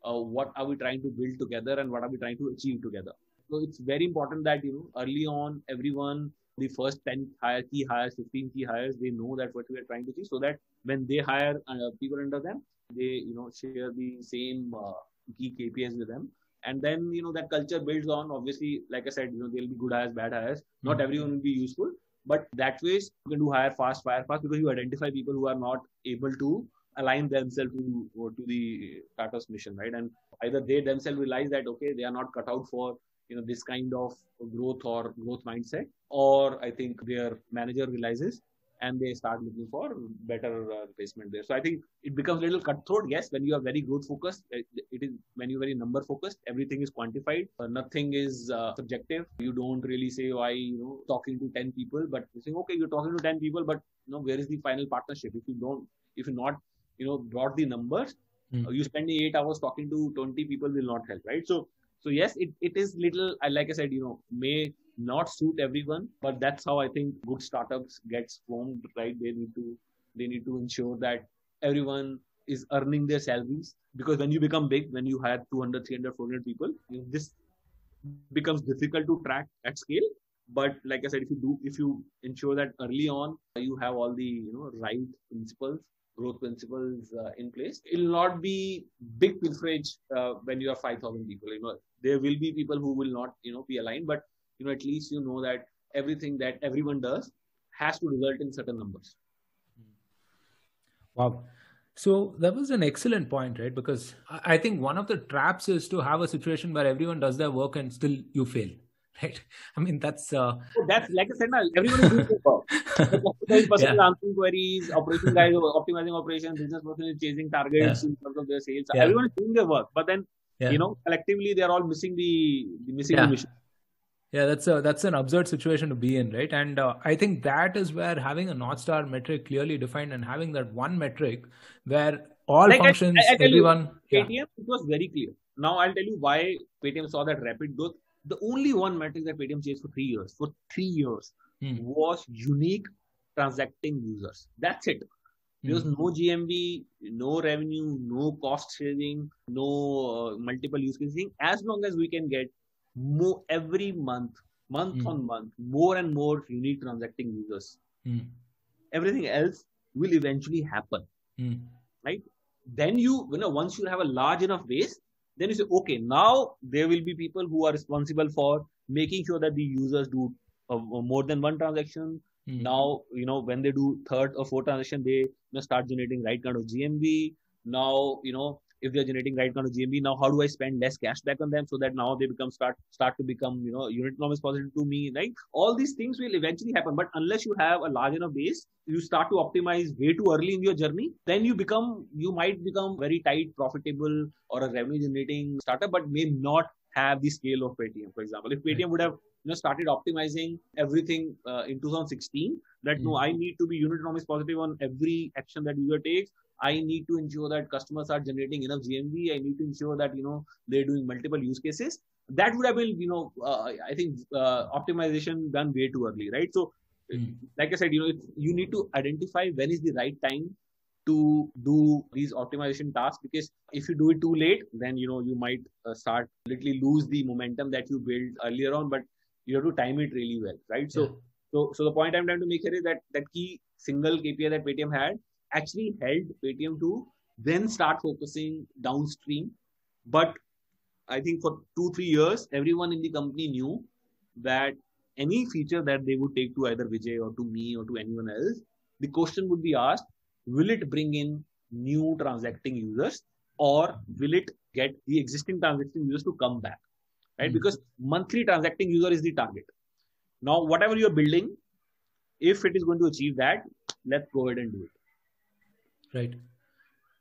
uh, what are we trying to build together and what are we trying to achieve together. So it's very important that you know early on everyone the first 10 hire, key hires, 15 key hires, they know that what we are trying to achieve so that when they hire uh, people under them, they, you know, share the same uh, key KPIs with them. And then, you know, that culture builds on, obviously, like I said, you know, there'll be good hires, bad hires. Not mm-hmm. everyone will be useful, but that way, you can do hire fast, fire fast because you identify people who are not able to align themselves to, to the Tata's mission, right? And either they themselves realize that, okay, they are not cut out for, you know, this kind of growth or growth mindset, or I think their manager realizes and they start looking for better uh, replacement there. So I think it becomes a little cutthroat. Yes, when you are very growth focused, it, it is when you're very number focused, everything is quantified. Uh, nothing is uh, subjective. You don't really say, "Oh, I you know talking to ten people," but you say, "Okay, you're talking to ten people, but you know where is the final partnership?" If you don't, if you not you know brought the numbers, mm. you spending eight hours talking to twenty people will not help, right? So so yes, it, it is little. I like I said, you know, may not suit everyone, but that's how I think good startups gets formed. Right? They need to they need to ensure that everyone is earning their salaries because when you become big, when you hire 200, 300, 400 people, this becomes difficult to track at scale. But like I said, if you do, if you ensure that early on you have all the you know right principles, growth principles uh, in place, it'll not be big pilferage uh, when you have 5,000 people. You know, there will be people who will not you know be aligned, but you know at least you know that everything that everyone does has to result in certain numbers. Wow. So that was an excellent point right? Because i think one of the traps is to have a situation where everyone does their work and still you fail right? I mean that's uh... so that's like i said now everyone is doing their work. The person yeah. answering queries operation guys optimizing operations business person is chasing targets yeah. in terms of their sales. Yeah. everyone is doing their work but then you know collectively they're all missing the, the missing the mission yeah, that's a that's an absurd situation to be in, right? And uh, I think that is where having a North Star metric clearly defined and having that one metric where all like functions, I, I, I everyone. You, yeah. it was very clear. Now I'll tell you why Paytm saw that rapid growth. The only one metric that Paytm chased for three years, for three years, hmm. was unique transacting users. That's it. There was hmm. no GMV, no revenue, no cost saving, no uh, multiple use cases. As long as we can get more every month, month mm. on month, more and more unique transacting users. Mm. Everything else will eventually happen, mm. right? Then you, you know, once you have a large enough base, then you say, okay, now there will be people who are responsible for making sure that the users do uh, uh more than one transaction. Mm. Now, you know, when they do third or fourth transaction, they you know, start generating right kind of GMV. Now, you know, if they're generating right kind of GMV, now how do I spend less cash back on them so that now they become start start to become you know unit economics positive to me, right? All these things will eventually happen, but unless you have a large enough base, you start to optimize way too early in your journey, then you become you might become very tight, profitable, or a revenue generating startup, but may not have the scale of Paytm, for example. If Paytm would have you know started optimizing everything uh, in 2016, that mm-hmm. no, I need to be unit economics positive on every action that user takes. I need to ensure that customers are generating enough GMV. I need to ensure that you know they're doing multiple use cases. That would have been you know uh, I think uh, optimization done way too early, right? So, mm. like I said, you know you need to identify when is the right time to do these optimization tasks because if you do it too late then you know you might uh, start literally lose the momentum that you built earlier on but you have to time it really well right so yeah. so so the point i'm trying to make here is that that key single kpi that paytm had actually helped paytm to then start focusing downstream. But i think for 2 3 years everyone in the company knew that any feature that they would take to either vijay or to me or to anyone else the question would be asked will it bring in new transacting users or will it get the existing transacting users to come back right? Mm-hmm. because monthly transacting user is the target. Now whatever you're building if it is going to achieve that let's go ahead and do it right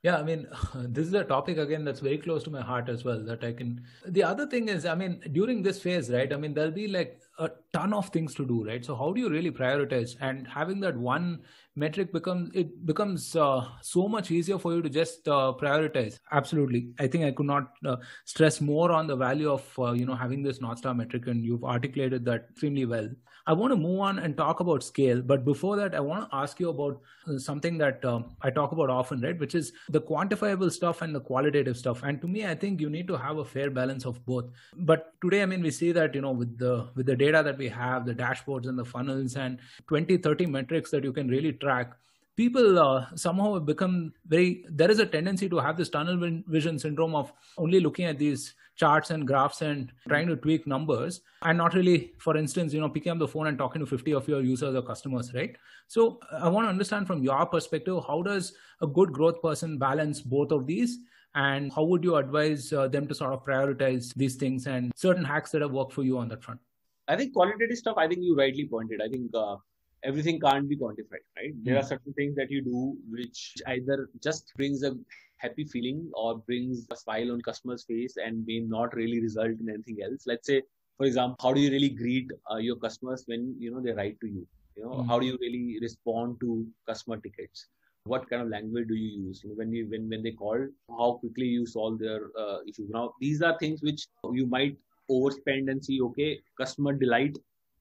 yeah, I mean, this is a topic again that's very close to my heart as well. That I can. The other thing is, I mean, during this phase, right? I mean, there'll be like a ton of things to do, right? So how do you really prioritize? And having that one metric becomes it becomes uh, so much easier for you to just uh, prioritize. Absolutely, I think I could not uh, stress more on the value of uh, you know having this North Star metric, and you've articulated that extremely well. I want to move on and talk about scale. But before that, I want to ask you about uh, something that um, I talk about often, right? Which is the quantifiable stuff and the qualitative stuff. And to me, I think you need to have a fair balance of both. But today, I mean, we see that, you know, with the, with the data that we have, the dashboards and the funnels and 20, 30 metrics that you can really track, people uh, somehow have become very there is a tendency to have this tunnel vision syndrome of only looking at these charts and graphs and trying to tweak numbers and not really for instance you know picking up the phone and talking to 50 of your users or customers right? So i want to understand from your perspective how does a good growth person balance both of these? And how would you advise uh, them to sort of prioritize these things and certain hacks that have worked for you on that front i think qualitative stuff i think you rightly pointed i think uh, everything can't be quantified right there mm. are certain things that you do which either just brings a happy feeling or brings a smile on customer's face and may not really result in anything else. Let's say, for example, how do you really greet uh, your customers when you know they write to you? You know, mm-hmm. how do you really respond to customer tickets? What kind of language do you use when you when when they call? How quickly you solve their uh, issues? Now, these are things which you might overspend and see. Okay, customer delight.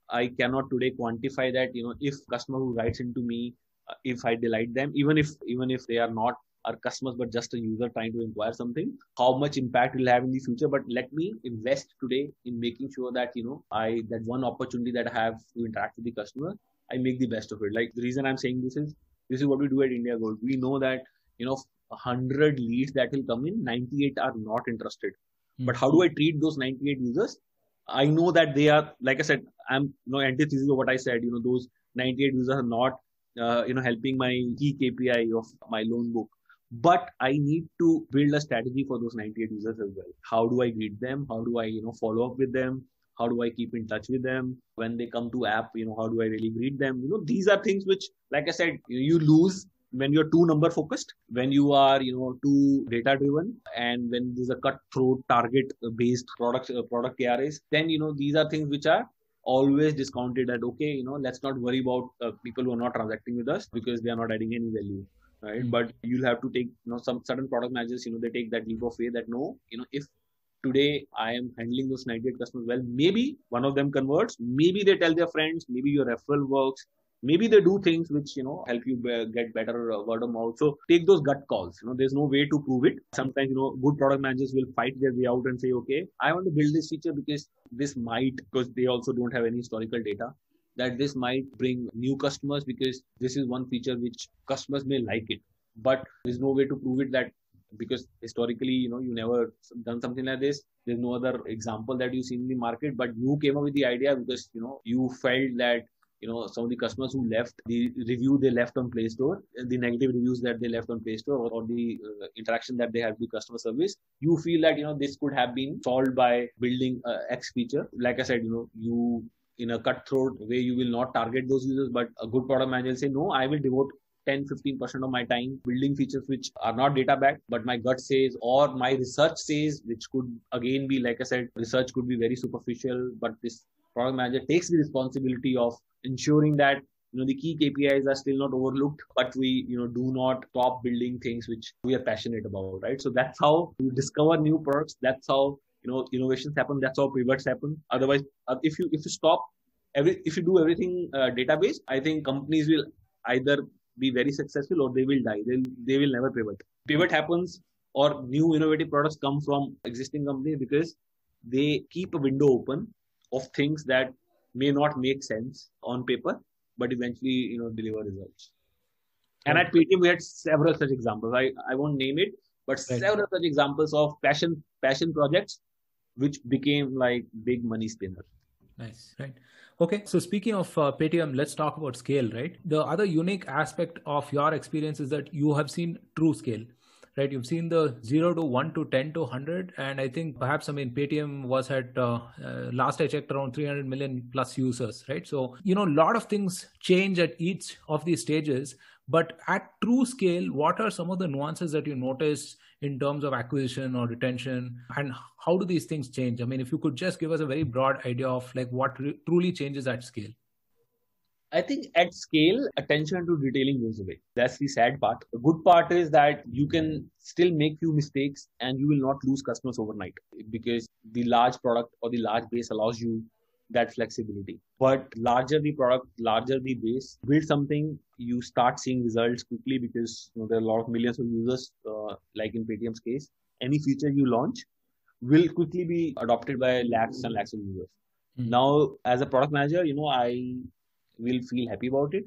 I cannot today quantify that. You know, if customer who writes into me, uh, if I delight them, even if even if they are not our customers but just a user trying to inquire something how much impact will have in the future but let me invest today in making sure that you know i that one opportunity that i have to interact with the customer i make the best of it like the reason i'm saying this is this is what we do at indiagold we know that you know 100 leads that will come in 98 are not interested. But how do i treat those 98 users? I know that they are like i said i'm you know antithesis of what i said you know those 98 users are not uh, you know helping my key kpi of my loan book. But i need to build a strategy for those 98 users as well. How do i greet them? How do i you know follow up with them? How do i keep in touch with them? When they come to app you know how do i really greet them? You know these are things which like i said you lose when you're too number focused when you are you know too data driven and when there's a cutthroat target based product uh, product KRAs, then you know these are things which are always discounted at okay you know let's not worry about uh, people who are not transacting with us because they are not adding any value right mm-hmm. but you'll have to take you know some certain product managers you know they take that leap of faith that no you know if today i am handling those 98 customers well maybe one of them converts maybe they tell their friends maybe your referral works maybe they do things which you know help you get better uh, word of mouth. So take those gut calls you know there's no way to prove it. Sometimes you know good product managers will fight their way out and say okay i want to build this feature because this might because they also don't have any historical data that this might bring new customers because this is one feature which customers may like it. But there's no way to prove it that because historically you know you never done something like this. There's no other example that you see in the market but you came up with the idea because you know you felt that you know some of the customers who left the review they left on play store the negative reviews that they left on play store or, or the uh, interaction that they had with customer service you feel that you know this could have been solved by building uh, x feature. Like i said you know you in a cutthroat way you will not target those users but a good product manager will say no i will devote 10 15% of my time building features which are not data backed but my gut says or my research says which could again be like i said research could be very superficial but this product manager takes the responsibility of ensuring that you know the key KPIs are still not overlooked, but we you know do not stop building things which we are passionate about, right? So that's how we discover new products. That's how you know innovations happen. That's how pivots happen. Otherwise, uh, if you if you stop every if you do everything uh, database, I think companies will either be very successful or they will die. They they will never pivot. Pivot happens or new innovative products come from existing companies because they keep a window open of things that may not make sense on paper, but eventually, you know, deliver results. And at Paytm, we had several such examples. I, I won't name it, but right. several such examples of passion passion projects, which became like big money spinner. Nice, right? Okay, so speaking of uh, Paytm, let's talk about scale, right? The other unique aspect of your experience is that you have seen true scale right? You've seen the zero to one to 10 to 100. And I think perhaps, I mean, Paytm was at uh, uh, last I checked around 300 million plus users, right? So, you know, a lot of things change at each of these stages. But at true scale, what are some of the nuances that you notice in terms of acquisition or retention? And how do these things change? I mean, if you could just give us a very broad idea of like what re- truly changes at scale. I think at scale, attention to detailing goes away. That's the sad part. The good part is that you can still make few mistakes and you will not lose customers overnight because the large product or the large base allows you that flexibility. But larger the product, larger the base, build something, you start seeing results quickly because you know, there are a lot of millions of users, uh, like in Paytm's case. Any feature you launch will quickly be adopted by lakhs and lakhs of users. Mm-hmm. Now, as a product manager, you know, I will feel happy about it.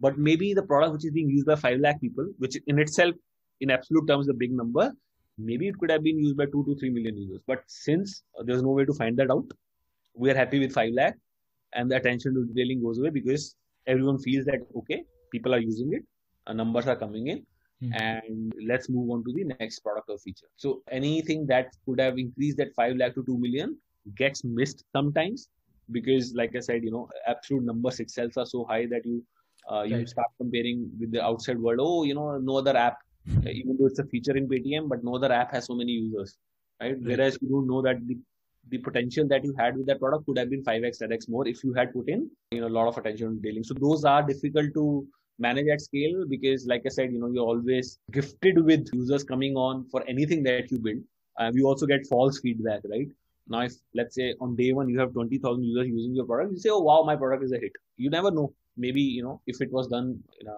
But maybe the product which is being used by 5 lakh people, which in itself, in absolute terms, is a big number, maybe it could have been used by 2 to 3 million users. But since there's no way to find that out, we are happy with 5 lakh and the attention to detailing goes away because everyone feels that, okay, people are using it, uh, numbers are coming in. Mm-hmm. and let's move on to the next product or feature. So anything that could have increased that 5 lakh to 2 million gets missed sometimes because like i said you know absolute numbers itself are so high that you uh, you right. start comparing with the outside world oh you know no other app even though it's a feature in paytm but no other app has so many users right, right. whereas you don't know that the the potential that you had with that product could have been 5x 10x more if you had put in you know a lot of attention to detailing so those are difficult to manage at scale because like i said you know you're always gifted with users coming on for anything that you build uh, we also get false feedback right now, if let's say on day one you have 20,000 users using your product, you say, oh wow, my product is a hit. You never know. Maybe, you know, if it was done in a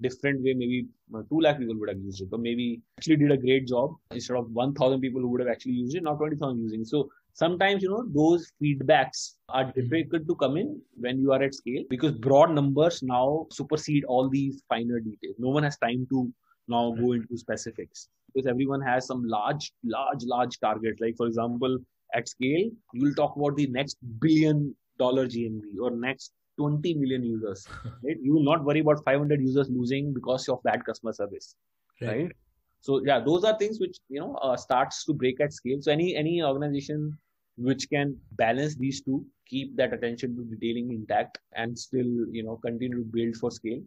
different way, maybe uh, 2 lakh people would have used it, but maybe actually did a great job instead of 1,000 people who would have actually used it, now 20,000 using. So sometimes, you know, those feedbacks are mm-hmm. difficult to come in when you are at scale because broad numbers now supersede all these finer details. No one has time to now go into specifics because everyone has some large, large, large targets. Like, for example, at scale, you will talk about the next billion dollar GMV or next 20 million users. Right? You will not worry about 500 users losing because of bad customer service. Right. right? So yeah, those are things which you know uh, starts to break at scale. So any any organization which can balance these two, keep that attention to detailing intact, and still you know continue to build for scale,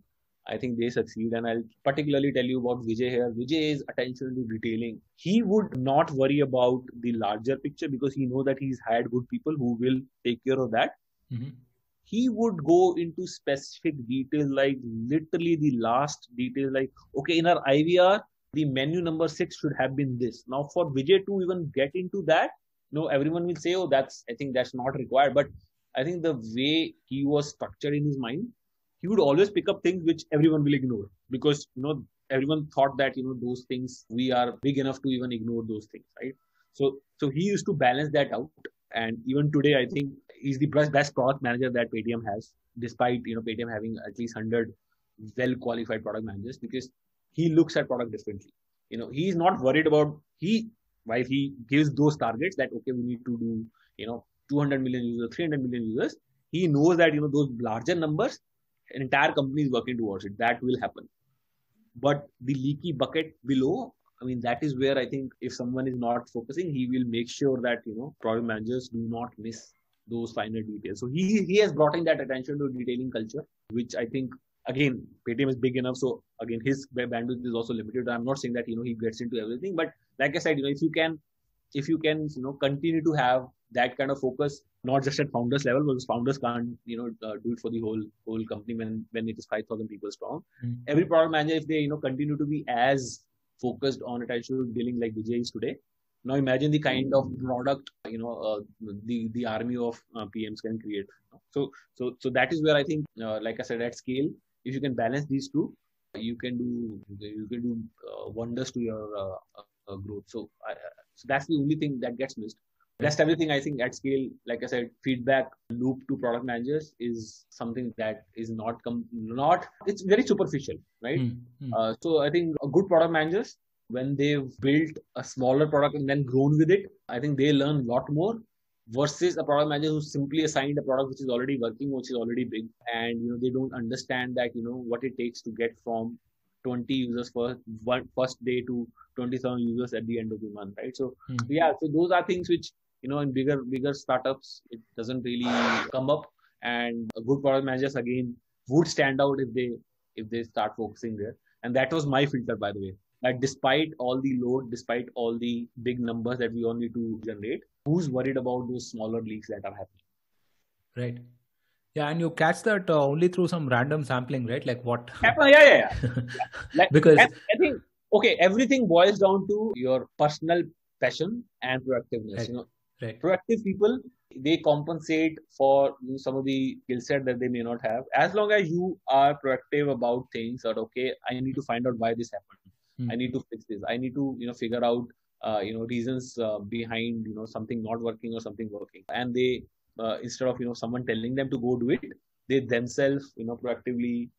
I think they succeed. And I'll particularly tell you about Vijay here. Vijay is attention to detailing. He would not worry about the larger picture because he knows that he's hired good people who will take care of that. Mm-hmm. He would go into specific details, like literally the last detail, like, okay, in our IVR, the menu number six should have been this. Now, for Vijay to even get into that, no, everyone will say, oh, that's, I think that's not required. But I think the way he was structured in his mind, he would always pick up things which everyone will ignore. Because you know everyone thought that you know those things we are big enough to even ignore those things right? So so he used to balance that out. And even today i think he's the best, best product manager that paytm has despite you know paytm having at least 100 well qualified product managers because he looks at product differently. You know he's not worried about he while he gives those targets that okay we need to do you know 200 million users 300 million users he knows that you know those larger numbers, entire company is working towards it. That will happen. But the leaky bucket below, I mean, that is where I think if someone is not focusing, he will make sure that you know product managers do not miss those finer details. So he he has brought in that attention to detailing culture, which I think again Paytm is big enough. So again, his bandwidth is also limited. I'm not saying that you know he gets into everything, but like I said, you know, if you can if you can you know continue to have that kind of focus not just at founders level because founders can't you know uh, do it for the whole whole company when when it is 5000 people strong mm-hmm. every product manager if they you know continue to be as focused on attention dealing like vijay is today now imagine the kind of product you know uh, the the army of uh, pms can create so so so that is where i think uh, like i said at scale if you can balance these two you can do you can do uh, wonders to your uh, growth so I, so that's the only thing that gets missed. Rest everything, I think, at scale, like I said, feedback loop to product managers is something that is not com- not it's very superficial, right? Mm-hmm. Uh, so I think a good product managers when they've built a smaller product and then grown with it, I think they learn a lot more versus a product manager who simply assigned a product which is already working, which is already big, and you know they don't understand that you know what it takes to get from 20 users for one first day to 27 users at the end of the month right so mm. yeah so those are things which you know in bigger bigger startups it doesn't really come up and good product managers again would stand out if they if they start focusing there and that was my filter by the way that despite all the load despite all the big numbers that we all need to generate who's worried about those smaller leaks that are happening right yeah, and you catch that uh, only through some random sampling, right? Like what? Yeah, yeah, yeah. like, because I think okay, everything boils down to your personal passion and proactiveness. Right. You know, right. proactive people they compensate for you know, some of the skill set that they may not have. As long as you are proactive about things, that okay, I need to find out why this happened. Hmm. I need to fix this. I need to you know figure out uh, you know reasons uh, behind you know something not working or something working, and they uh, instead of you know someone telling them to go do it they themselves you know proactively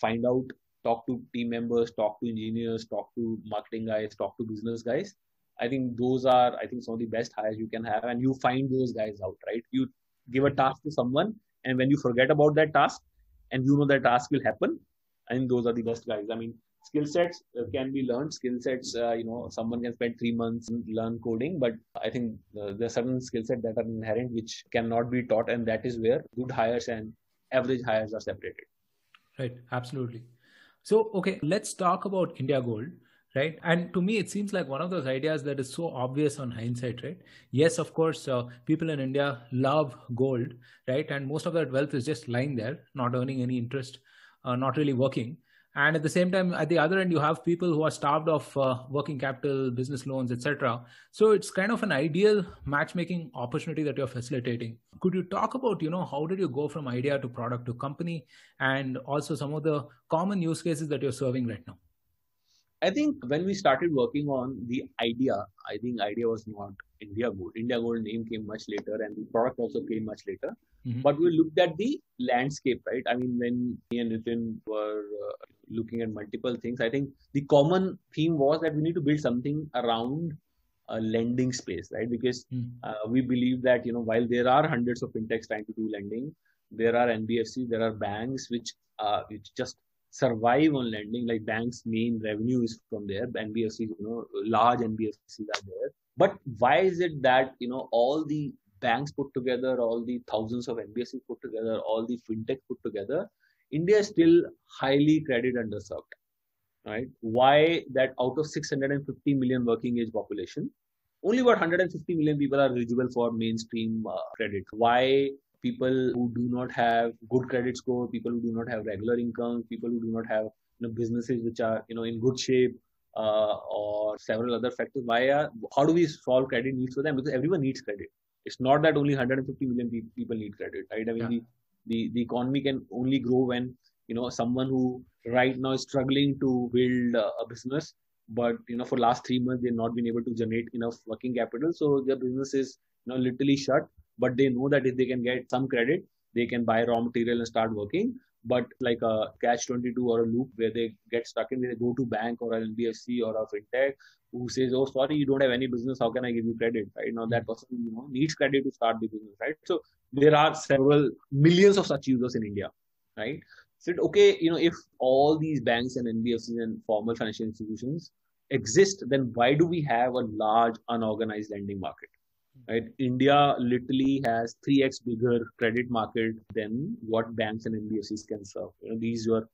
find out talk to team members talk to engineers talk to marketing guys talk to business guys i think those are i think some of the best hires you can have and you find those guys out right? You give a task to someone and when you forget about that task and you know that task will happen i think those are the best guys. I mean skill sets uh, can be learned. Skill sets uh, you know someone can spend three months and learn coding but i think uh, there are certain skill sets that are inherent which cannot be taught and that is where good hires and average hires are separated. Right. Absolutely. So okay let's talk about indiagold right? And to me it seems like one of those ideas that is so obvious on hindsight right? Yes of course uh, people in india love gold right? And most of that wealth is just lying there not earning any interest uh, not really working. And at the same time at the other end you have people who are starved of uh, working capital business loans etc so it's kind of an ideal matchmaking opportunity that you're facilitating. Could you talk about you know how did you go from idea to product to company and also some of the common use cases that you're serving right now I think when we started working on the idea, I think idea was not indiagold. India Gold name came much later, and the product also came much later. Mm-hmm. But we looked at the landscape, right? I mean, when me and Nitin were uh, looking at multiple things, I think the common theme was that we need to build something around a lending space, right? Because mm-hmm. uh, we believe that you know while there are hundreds of fintechs trying to do lending, there are NBFCs, there are banks which uh, which just survive on lending. Like banks' main revenue is from there. NBFCs, you know, large NBFCs are there. But why is it that you know all the banks put together, all the thousands of NBFCs put together, all the fintech put together, India is still highly credit underserved. Right? Why that out of 650 million working age population, only about 150 million people are eligible for mainstream uh, credit. Why people who do not have good credit score, people who do not have regular income, people who do not have you know, businesses which are you know in good shape, uh, or several other factors. Why are how do we solve credit needs for them? Because everyone needs credit. It's not that only 150 million people need credit, right? I mean, yeah. the, the the economy can only grow when you know someone who right now is struggling to build uh, a business but you know for last three months they've not been able to generate enough working capital so their business is you know literally shut but they know that if they can get some credit they can buy raw material and start working but like a catch 22 or a loop where they get stuck in, they go to bank or an NBFC or a fintech who says, "Oh, sorry, you don't have any business. How can I give you credit?" Right now, that person you know needs credit to start the business, right? So there are several millions of such users in India, right? So okay, you know, if all these banks and NBFCs and formal financial institutions exist, then why do we have a large unorganized lending market? Right? India literally has 3x bigger credit market than what banks and nbfcs can serve. You know these your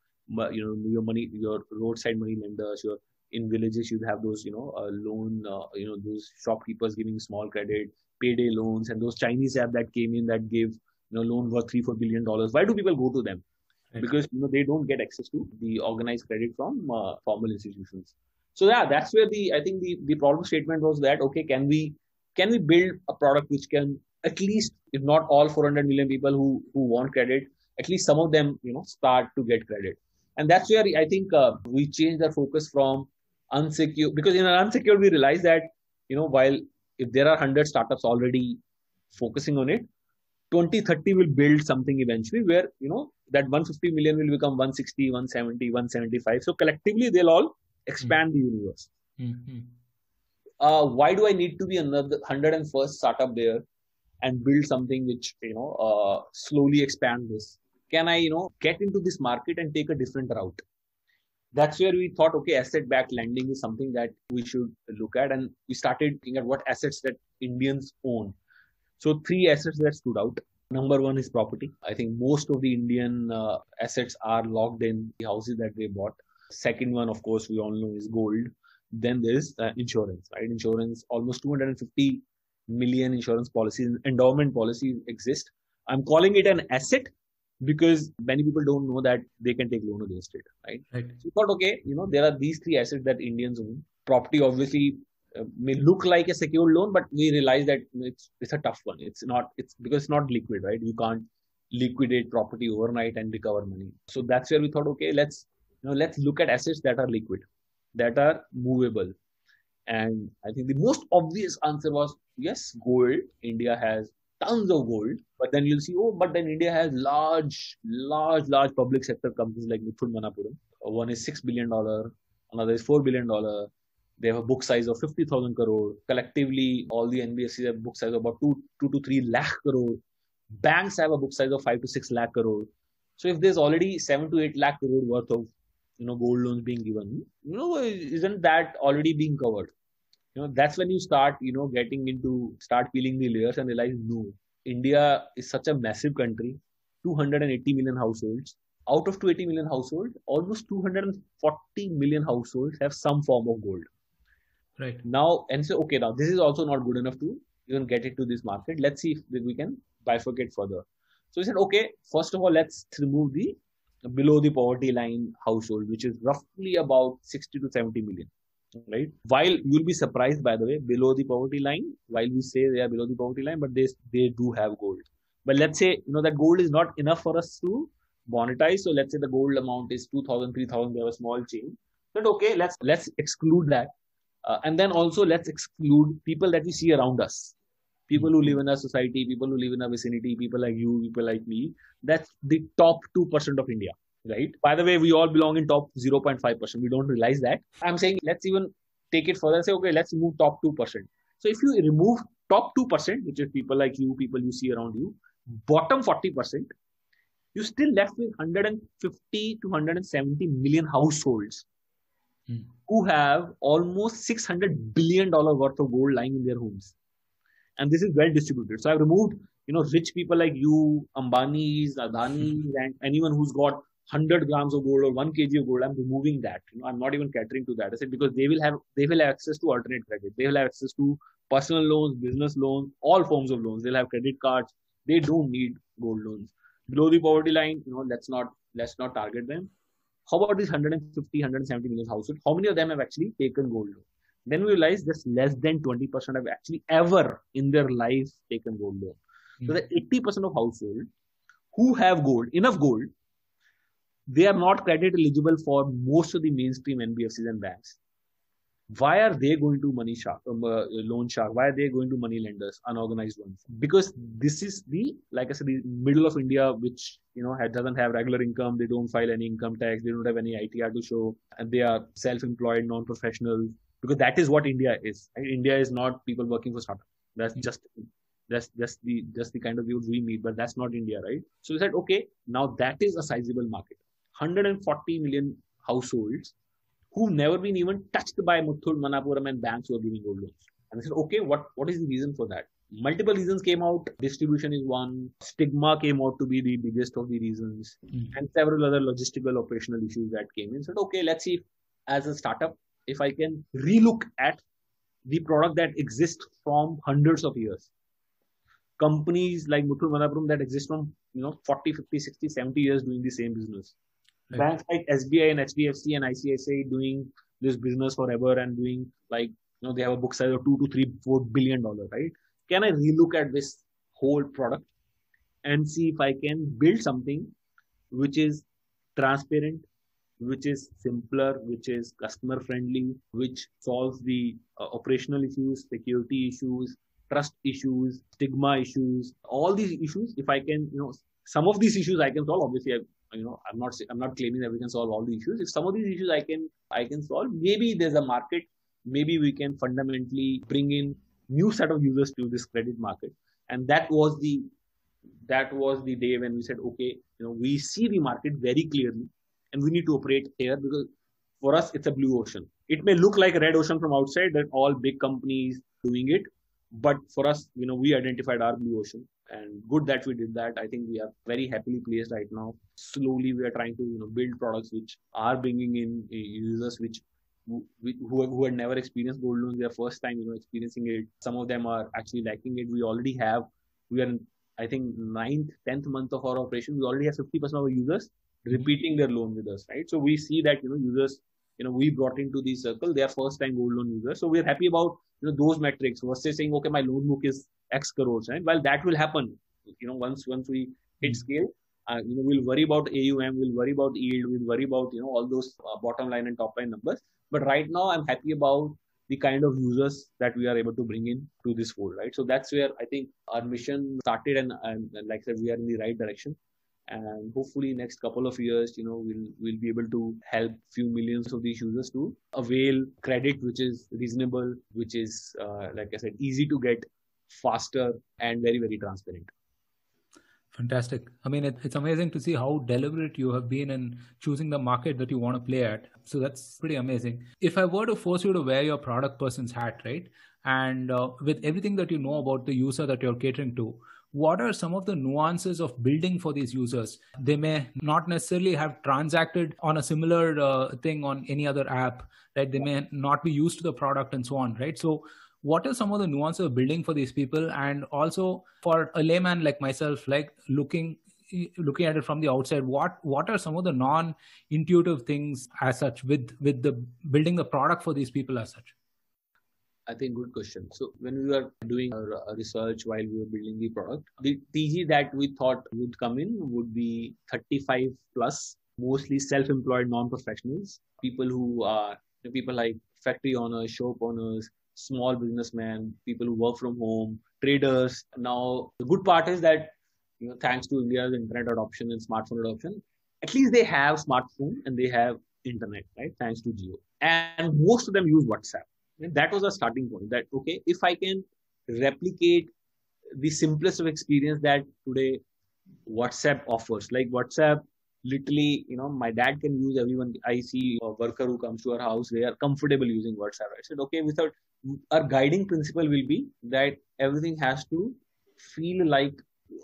you know your money your roadside money lenders your in villages you have those you know uh, loan uh, you know those shopkeepers giving small credit payday loans and those chinese app that came in that gave you know loan worth 3 4 billion dollars. Why do people go to them? Right. because you know they don't get access to the organized credit from uh, formal institutions. So yeah that's where the i think the the problem statement was that okay can we can we build a product which can at least if not all 400 million people who who want credit at least some of them you know start to get credit. And that's where i think uh, we change our focus from unsecured because in unsecured we realize that you know while if there are 100 startups already focusing on it 20 30 will build something eventually where you know that 150 million will become 160 170 175 so collectively they'll all expand mm-hmm. the universe. Mm-hmm uh, why do I need to be another 101st startup there and build something which, you know, uh, slowly expand this? Can I, you know, get into this market and take a different route? That's where we thought, okay, asset backed lending is something that we should look at. And we started looking at what assets that Indians own. So, three assets that stood out. Number one is property. I think most of the Indian uh, assets are locked in the houses that they bought. Second one, of course, we all know is gold. Then there's uh, insurance, right? Insurance, almost 250 million insurance policies, endowment policies exist. I'm calling it an asset because many people don't know that they can take loan against it, right? right. So thought, okay, you know, there are these three assets that Indians own. Property obviously uh, may look like a secured loan, but we realize that it's it's a tough one. It's not. It's because it's not liquid, right? You can't liquidate property overnight and recover money. So that's where we thought, okay, let's you know, let's look at assets that are liquid that are movable. And I think the most obvious answer was yes, gold. India has tons of gold. But then you'll see, oh, but then India has large, large, large public sector companies like Muthoot Manappuram. Uh, one is $6 billion, another is $4 billion. They have a book size of 50,000 crore. Collectively, all the NBFCs have book size of about 2, 2 to 3 lakh crore. Banks have a book size of 5 to 6 lakh crore. So if there's already 7 to 8 lakh crore worth of you know gold loans being given. You know isn't that already being covered? You know that's when you start you know getting into start peeling the layers and realize no india is such a massive country 280 million households. Out of 280 million households almost 240 million households have some form of gold. Right. Now and so okay now this is also not good enough to even get into this market. Let's see if we can bifurcate further. So we said okay first of all let's remove the below the poverty line household, which is roughly about 60 to 70 million. Right. While you'll be surprised, by the way, below the poverty line, while we say they are below the poverty line, but they they do have gold. But let's say you know that gold is not enough for us to monetize. So let's say the gold amount is 2,000, 3,000. They have a small chain. But okay, let's let's exclude that, uh, and then also let's exclude people that we see around us people who live in a society, people who live in a vicinity, people like you, people like me, that's the top 2% of India, right? By the way, we all belong in top 0.5%. We don't realize that. I'm saying let's even take it further and say, okay, let's move top 2%. So if you remove top 2%, which is people like you, people you see around you, bottom 40%, you still left with 150 to 170 million households hmm. who have almost 600 billion dollar worth of gold lying in their homes and this is well distributed. So I've removed, you know, rich people like you, Ambani's, Adani's, mm-hmm. and anyone who's got 100 grams of gold or 1 kg of gold. I'm removing that. You know, I'm not even catering to that. I said because they will have they will have access to alternate credit. They will have access to personal loans, business loans, all forms of loans. They'll have credit cards. They don't need gold loans. Below the poverty line, you know, let's not let's not target them. How about these 150, 170 million households? How many of them have actually taken gold loan? Then we realize just less than 20% have actually ever in their life taken gold loan. Mm-hmm. So the 80% of households who have gold, enough gold, they are not credit eligible for most of the mainstream NBFCs and banks. why are they going to money shark, um, uh, loan shark? Why are they going to money lenders, unorganized ones? Because this is the, like I said, the middle of India, which you know doesn't have regular income. They don't file any income tax. They don't have any ITR to show, and they are self-employed, non-professional. Because that is what India is. India is not people working for startup. That's mm-hmm. just that's just the just the kind of views we meet, but that's not India, right? So we said, okay, now that is a sizable market. 140 million households who've never been even touched by Muthoot, Manappuram and banks who are giving gold loans. And I said, okay, what, what is the reason for that? Multiple reasons came out. Distribution is one. Stigma came out to be the biggest of the reasons. Mm. And several other logistical operational issues that came in. Said, okay, let's see if, as a startup, if I can relook at the product that exists from hundreds of years. Companies like Muthoot Manappuram that exist from, you know, 40, 50, 60, 70 years doing the same business right. banks like SBI and HDFC and ICICI doing this business forever and doing like you know they have a book size of two to three four billion dollar right can i relook at this whole product and see if i can build something which is transparent which is simpler which is customer friendly which solves the uh, operational issues security issues trust issues stigma issues. All these issues if i can you know some of these issues i can solve. Obviously I, you know i'm not i'm not claiming that we can solve all the issues. If some of these issues i can i can solve maybe there's a market. Maybe we can fundamentally bring in new set of users to this credit market. And that was the that was the day when we said okay you know we see the market very clearly and we need to operate here because for us it's a blue ocean. It may look like a red ocean from outside that all big companies doing it but for us you know we identified our blue ocean and good that we did that. I think we are very happily placed right now. Slowly we are trying to you know build products which are bringing in uh, users which who, who, who had never experienced gold loans. Their first time you know experiencing it. Some of them are actually liking it. We already have we are in i think ninth 10th month of our operation. We already have 50% of our users repeating their loan with us right? So we see that you know users you know we brought into the circle. They are first time gold loan users. So we're happy about you know those metrics versus saying okay my loan book is x crores right? Well that will happen you know once once we hit scale. Uh, you know we'll worry about aum we'll worry about yield we'll worry about you know all those uh, bottom line and top line numbers. But right now i'm happy about the kind of users that we are able to bring in to this fold right? So that's where i think our mission started and, and like i said we are in the right direction and hopefully next couple of years you know we'll we'll be able to help few millions of these users to avail credit which is reasonable which is uh, like i said easy to get faster and very very transparent. Fantastic. I mean it, it's amazing to see how deliberate you have been in choosing the market that you want to play at. So that's pretty amazing. If i were to force you to wear your product person's hat right and uh, with everything that you know about the user that you're catering to what are some of the nuances of building for these users? They may not necessarily have transacted on a similar uh, thing on any other app right? They may not be used to the product and so on right? So what are some of the nuances of building for these people? And also for a layman like myself like looking looking at it from the outside what what are some of the non intuitive things as such with with the building the product for these people as such I think good question. So when we were doing our uh, research while we were building the product, the TG that we thought would come in would be 35 plus, mostly self-employed non-professionals, people who are people like factory owners, shop owners, small businessmen, people who work from home, traders. Now the good part is that you know thanks to India's internet adoption and smartphone adoption, at least they have smartphone and they have internet, right? Thanks to Jio, And most of them use WhatsApp and that was a starting point that, okay, if I can replicate the simplest of experience that today WhatsApp offers, like WhatsApp, literally, you know, my dad can use everyone. I see a worker who comes to our house, they are comfortable using WhatsApp. I said, okay, without our guiding principle will be that everything has to feel like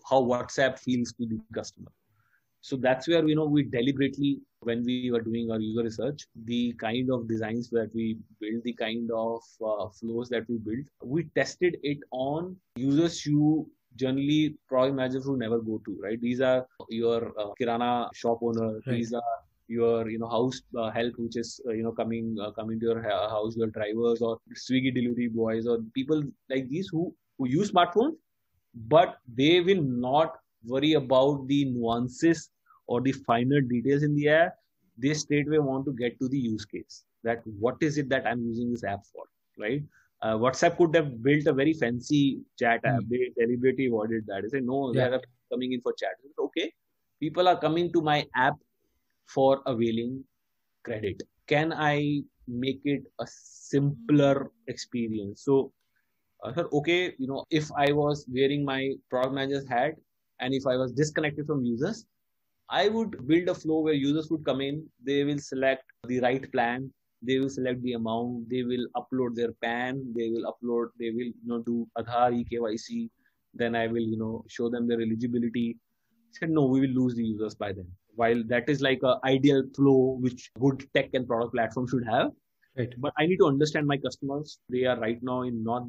how WhatsApp feels to the customer. So that's where you know we deliberately, when we were doing our user research, the kind of designs that we build, the kind of uh, flows that we built, we tested it on users who generally product managers who never go to. Right, these are your uh, kirana shop owner. Right. These are your you know house uh, help which is uh, you know coming uh, coming to your house your drivers or swiggy delivery boys or people like these who who use smartphones but they will not worry about the nuances or the finer details in the app, they straightway want to get to the use case. that what is it that I'm using this app for, right? Uh, WhatsApp could have built a very fancy chat app. Mm. They deliberately avoided that. They say, no, yeah. they're coming in for chat. Okay, people are coming to my app for availing credit. Can I make it a simpler experience? So, I thought, okay, you know, if I was wearing my product manager's hat and if I was disconnected from users, I would build a flow where users would come in, they will select the right plan, they will select the amount, they will upload their PAN, they will upload, they will you know do Aadhaar eKYC, then I will you know show them their eligibility. I said no, we will lose the users by then. While that is like a ideal flow which good tech and product platform should have, right. but I need to understand my customers. They are right now in not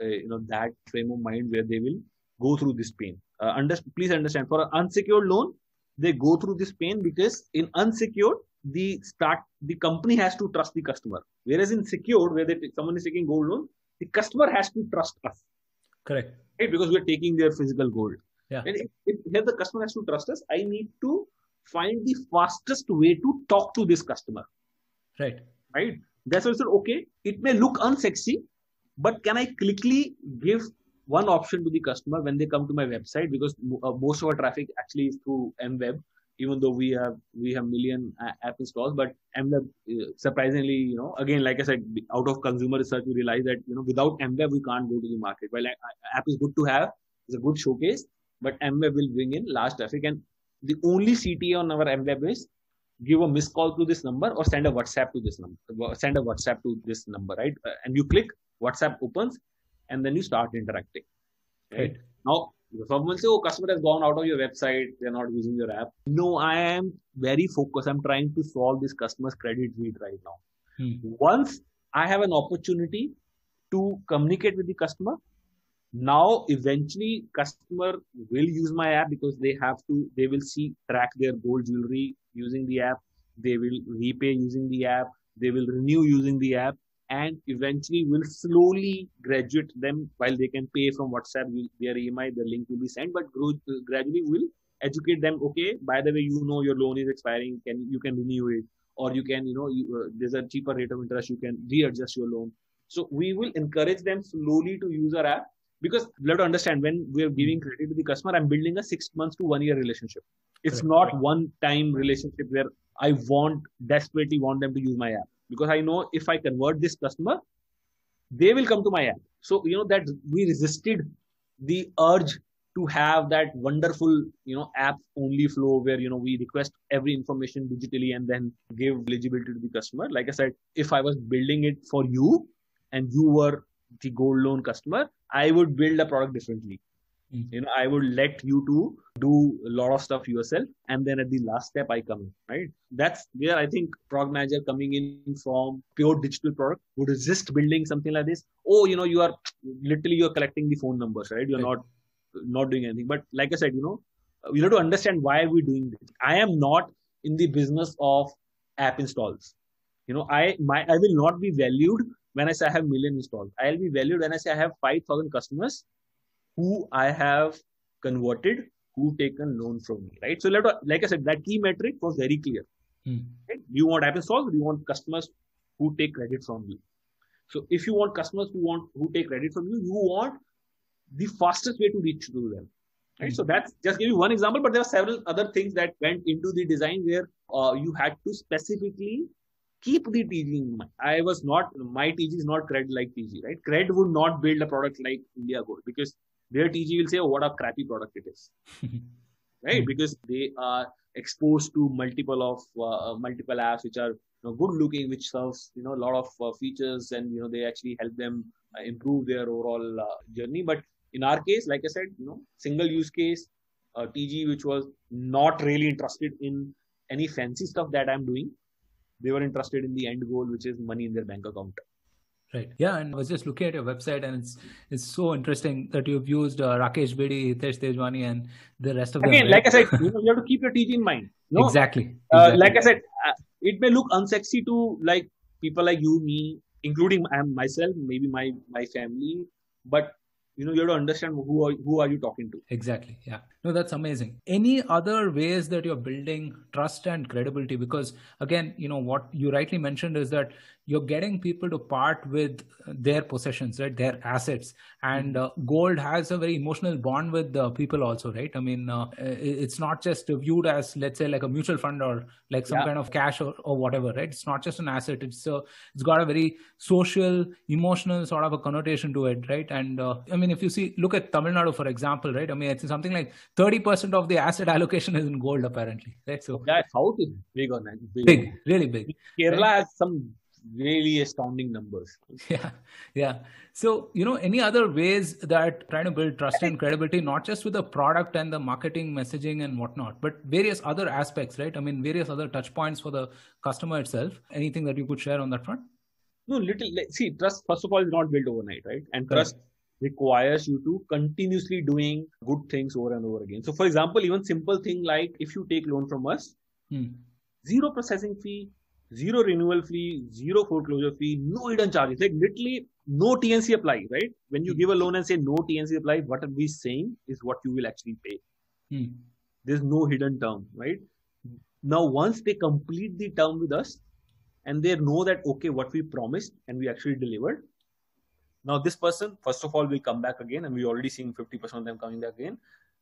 uh, you know that frame of mind where they will go through this pain. Uh, under, please understand for an unsecured loan, they go through this pain because in unsecured the start the company has to trust the customer. Whereas in secured where they, someone is taking gold loan the customer has to trust us. Correct. Right? Because we're taking their physical gold. Yeah. And if, if here the customer has to trust us i need to find the fastest way to talk to this customer. Right. Right? That's why i said okay it may look unsexy but can i quickly give one option to the customer when they come to my website because uh, most of our traffic actually is through mweb even though we have we have million app installs but mweb uh, surprisingly you know again like i said out of consumer research we realize that you know without mweb we can't go to the market. Well app is good to have it's a good showcase but mweb will bring in large traffic and the only cta on our mweb is give a missed call to this number or send a whatsapp to this number send a whatsapp to this number right? Uh, and you click whatsapp opens and then you start interacting right, right. now Someone say, oh, customer has gone out of your website, they're not using your app. No, I am very focused. I'm trying to solve this customer's credit need right now. Hmm. Once I have an opportunity to communicate with the customer, now eventually customer will use my app because they have to, they will see, track their gold jewelry using the app. They will repay using the app. They will renew using the app and eventually will slowly graduate them while they can pay from WhatsApp their EMI, the link will be sent, but gradually will educate them. Okay, by the way, you know your loan is expiring, can you can renew it, or you can you know you, uh, there's a cheaper rate of interest, you can readjust your loan. So we will encourage them slowly to use our app because you have to understand when we're giving credit to the customer, I'm building a six months to one year relationship. It's Correct. not one time relationship where I want desperately want them to use my app because I know if I convert this customer, they will come to my app. So, you know, that we resisted the urge to have that wonderful, you know, app only flow where, you know, we request every information digitally and then give eligibility to the customer. Like I said, if I was building it for you and you were the gold loan customer, I would build a product differently. Mm-hmm. You know, I would let you to do a lot of stuff yourself, and then at the last step, I come in. Right? That's where I think product manager coming in from pure digital product would resist building something like this. Oh, you know, you are literally you're collecting the phone numbers, right? You're right. not not doing anything. But like I said, you know, we have to understand why are we doing this. I am not in the business of app installs. You know, I my I will not be valued when I say I have million installs. I'll be valued when I say I have five thousand customers who I have converted, who taken loan from me, right? So, like I said, that key metric was very clear. Hmm. Right? Do you want app installs? Do you want customers who take credit from you? So, if you want customers who want who take credit from you, you want the fastest way to reach to them. Right. So that's just give you one example, but there are several other things that went into the design where uh, you had to specifically keep the TG in mind. I was not my TG is not cred like TG, right? Cred would not build a product like indiagold because their TG will say, oh, what a crappy product it is. right? Because they are exposed to multiple of uh, uh, multiple apps which are you know, good looking, which serves you know a lot of uh, features, and you know they actually help them uh, improve their overall uh, journey. But in our case, like I said, you know, single use case uh, TG, which was not really interested in any fancy stuff that I'm doing. They were interested in the end goal, which is money in their bank account. Right. Yeah, and I was just looking at your website, and it's it's so interesting that you've used uh, Rakesh Bedi, Hiten Tejwani, and the rest of them. Again, right? like I said, you, know, you, have to keep your TG in mind. No? Exactly. Uh, exactly. Like I said, uh, it may look unsexy to like people like you, me, including myself, maybe my my family, but you know you have to understand who are who are you talking to exactly yeah No, that's amazing. Any other ways that you're building trust and credibility? Because again, you know, what you rightly mentioned is that you're getting people to part with their possessions, right? Their assets. And uh, gold has a very emotional bond with the people also, right? I mean, uh, it's not just viewed as, let's say, like a mutual fund or like some yeah. kind of cash or, or whatever, right? It's not just an asset. It's a, uh, it's got a very social, emotional sort of a connotation to it, right? And uh, I mean, if you see, look at Tamil Nadu, for example, right? I mean, it's something like 30% of the asset allocation is in gold, apparently, right? So, yeah, South is big on that. Big, big really big. Kerala right? has some really astounding numbers. Yeah, yeah. So, you know, any other ways that trying to build trust and credibility, not just with the product and the marketing messaging and whatnot, but various other aspects, right? I mean, various other touch points for the customer itself. Anything that you could share on that front? No, little. See, trust first of all is not built overnight, right? And trust requires you to continuously doing good things over and over again. So, for example, even simple thing like if you take loan from us, hmm. zero processing fee, zero renewal fee, zero foreclosure fee, no hidden charges. Like literally no TNC apply, right? When you hmm. give a loan and say no TNC apply, what are we saying is what you will actually pay. Hmm. There's no hidden term, right? Now, once they complete the term with us and they know that, okay, what we promised and we actually delivered. Now, this person, first of all, will come back again, and we already seen 50% of them coming back again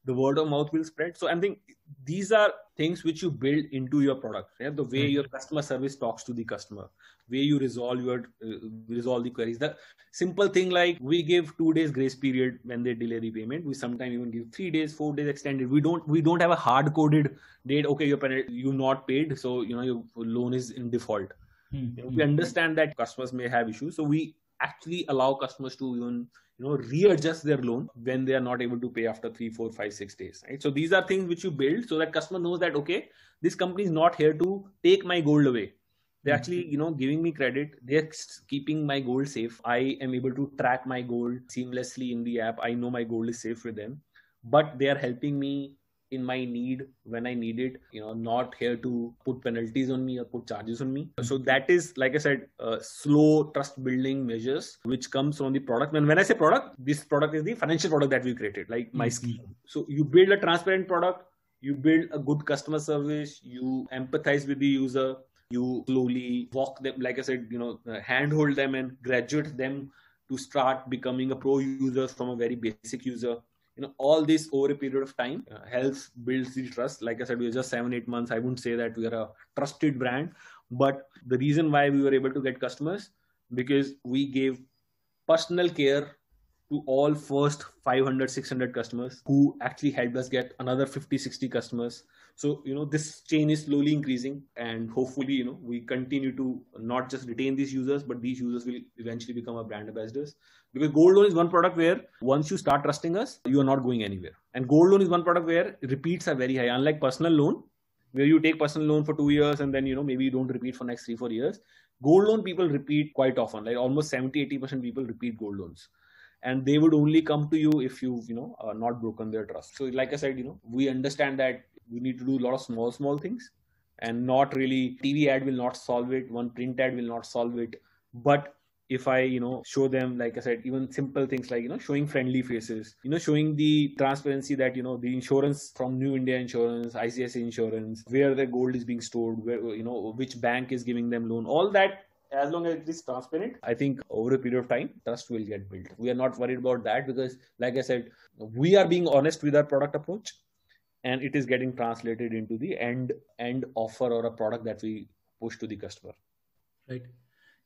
the word of mouth will spread. So I think these are things which you build into your product. Yeah? The way mm-hmm. your customer service talks to the customer, way you resolve your uh, resolve the queries. The simple thing like we give two days grace period when they delay the payment. We sometimes even give three days, four days extended. We don't we don't have a hard coded date. Okay, you're you not paid, so you know your loan is in default. Mm-hmm. You know, we understand that customers may have issues, so we actually allow customers to even you know readjust their loan when they are not able to pay after three four five six days right? So these are things which you build so that customer knows that okay this company is not here to take my gold away. They're mm-hmm. actually you know giving me credit. They're keeping my gold safe. I am able to track my gold seamlessly in the app. I know my gold is safe with them. But they are helping me in my need when I need it, you know, not here to put penalties on me or put charges on me. So that is, like I said, uh, slow trust building measures, which comes from the product. And when I say product, this product is the financial product that we created, like my mm-hmm. scheme. So you build a transparent product, you build a good customer service, you empathize with the user, you slowly walk them, like I said, you know, uh, handhold them and graduate them to start becoming a pro user from a very basic user you know all this over a period of time uh, helps builds the trust. Like i said we're just seven eight months. I wouldn't say that we are a trusted brand. But the reason why we were able to get customers because we gave personal care to all first 500 600 customers who actually helped us get another 50 60 customers so you know this chain is slowly increasing and hopefully you know we continue to not just retain these users but these users will eventually become our brand ambassadors. Because gold loan is one product where once you start trusting us you are not going anywhere. And gold loan is one product where repeats are very high. Unlike personal loan where you take personal loan for two years and then you know maybe you don't repeat for next three four years gold loan people repeat quite often. Like almost 70 80% people repeat gold loans. And they would only come to you if you've you know uh, not broken their trust. So like i said you know we understand that we need to do a lot of small small things and not really tv ad will not solve it one print ad will not solve it but if i you know show them like i said even simple things like you know showing friendly faces you know showing the transparency that you know the insurance from new india insurance icici insurance where the gold is being stored where you know which bank is giving them loan all that as long as it is transparent, I think over a period of time, trust will get built. We are not worried about that because, like I said, we are being honest with our product approach and it is getting translated into the end end offer or a product that we push to the customer. Right.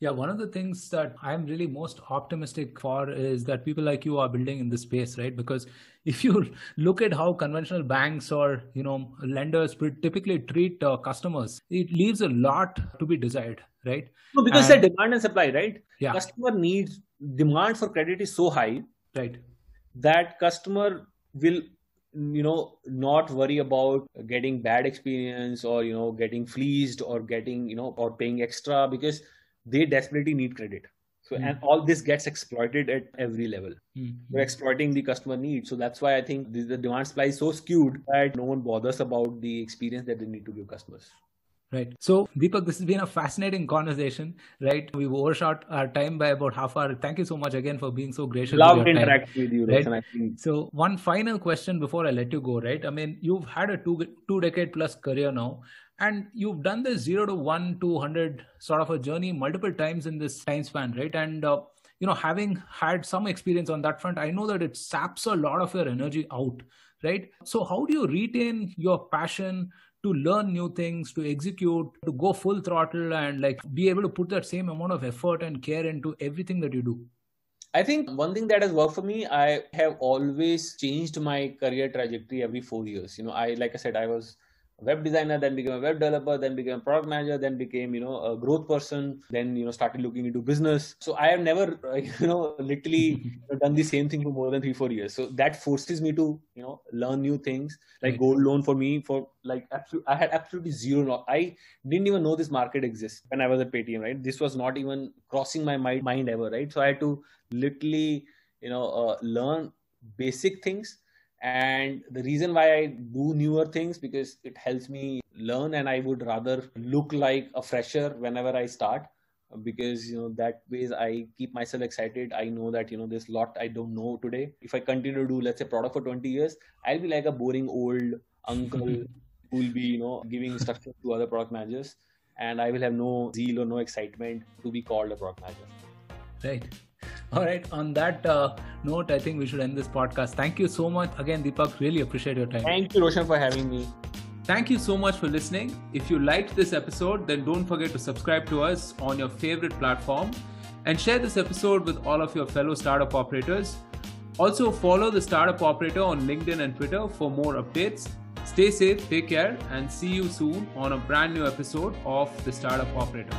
Yeah, one of the things that I'm really most optimistic for is that people like you are building in this space, right? Because if you look at how conventional banks or you know lenders typically treat uh, customers, it leaves a lot to be desired, right? No, because and, demand and supply, right? Yeah. Customer needs demand for credit is so high, right? That customer will you know not worry about getting bad experience or you know getting fleeced or getting you know or paying extra because they desperately need credit so mm. and all this gets exploited at every level mm. we're exploiting the customer need so that's why i think the, the demand supply is so skewed that no one bothers about the experience that they need to give customers Right. So, Deepak, this has been a fascinating conversation, right? We've overshot our time by about half hour. Thank you so much again for being so gracious. Love interacting with you, right? So, one final question before I let you go, right? I mean, you've had a two two decade plus career now, and you've done this zero to one to hundred sort of a journey multiple times in this time span, right? And uh, you know, having had some experience on that front, I know that it saps a lot of your energy out, right? So, how do you retain your passion? To learn new things, to execute, to go full throttle and like be able to put that same amount of effort and care into everything that you do? I think one thing that has worked for me, I have always changed my career trajectory every four years. You know, I like I said, I was web designer, then became a web developer, then became a product manager, then became, you know, a growth person, then, you know, started looking into business. So I have never, you know, literally done the same thing for more than three, four years. So that forces me to, you know, learn new things. Like gold loan for me, for like, absolute, I had absolutely zero. Knowledge. I didn't even know this market exists when I was at Paytm, right? This was not even crossing my mind ever, right? So I had to literally, you know, uh, learn basic things and the reason why i do newer things because it helps me learn and i would rather look like a fresher whenever i start because you know that ways i keep myself excited. I know that you know there's a lot i don't know today. If i continue to do let's say product for 20 years i'll be like a boring old uncle who will be you know giving instructions to other product managers and i will have no zeal or no excitement to be called a product manager. Right all right. On that uh, note, I think we should end this podcast. Thank you so much again, Deepak. Really appreciate your time. Thank you, Roshan, for having me. Thank you so much for listening. If you liked this episode, then don't forget to subscribe to us on your favorite platform and share this episode with all of your fellow startup operators. Also, follow the Startup Operator on LinkedIn and Twitter for more updates. Stay safe, take care, and see you soon on a brand new episode of the Startup Operator.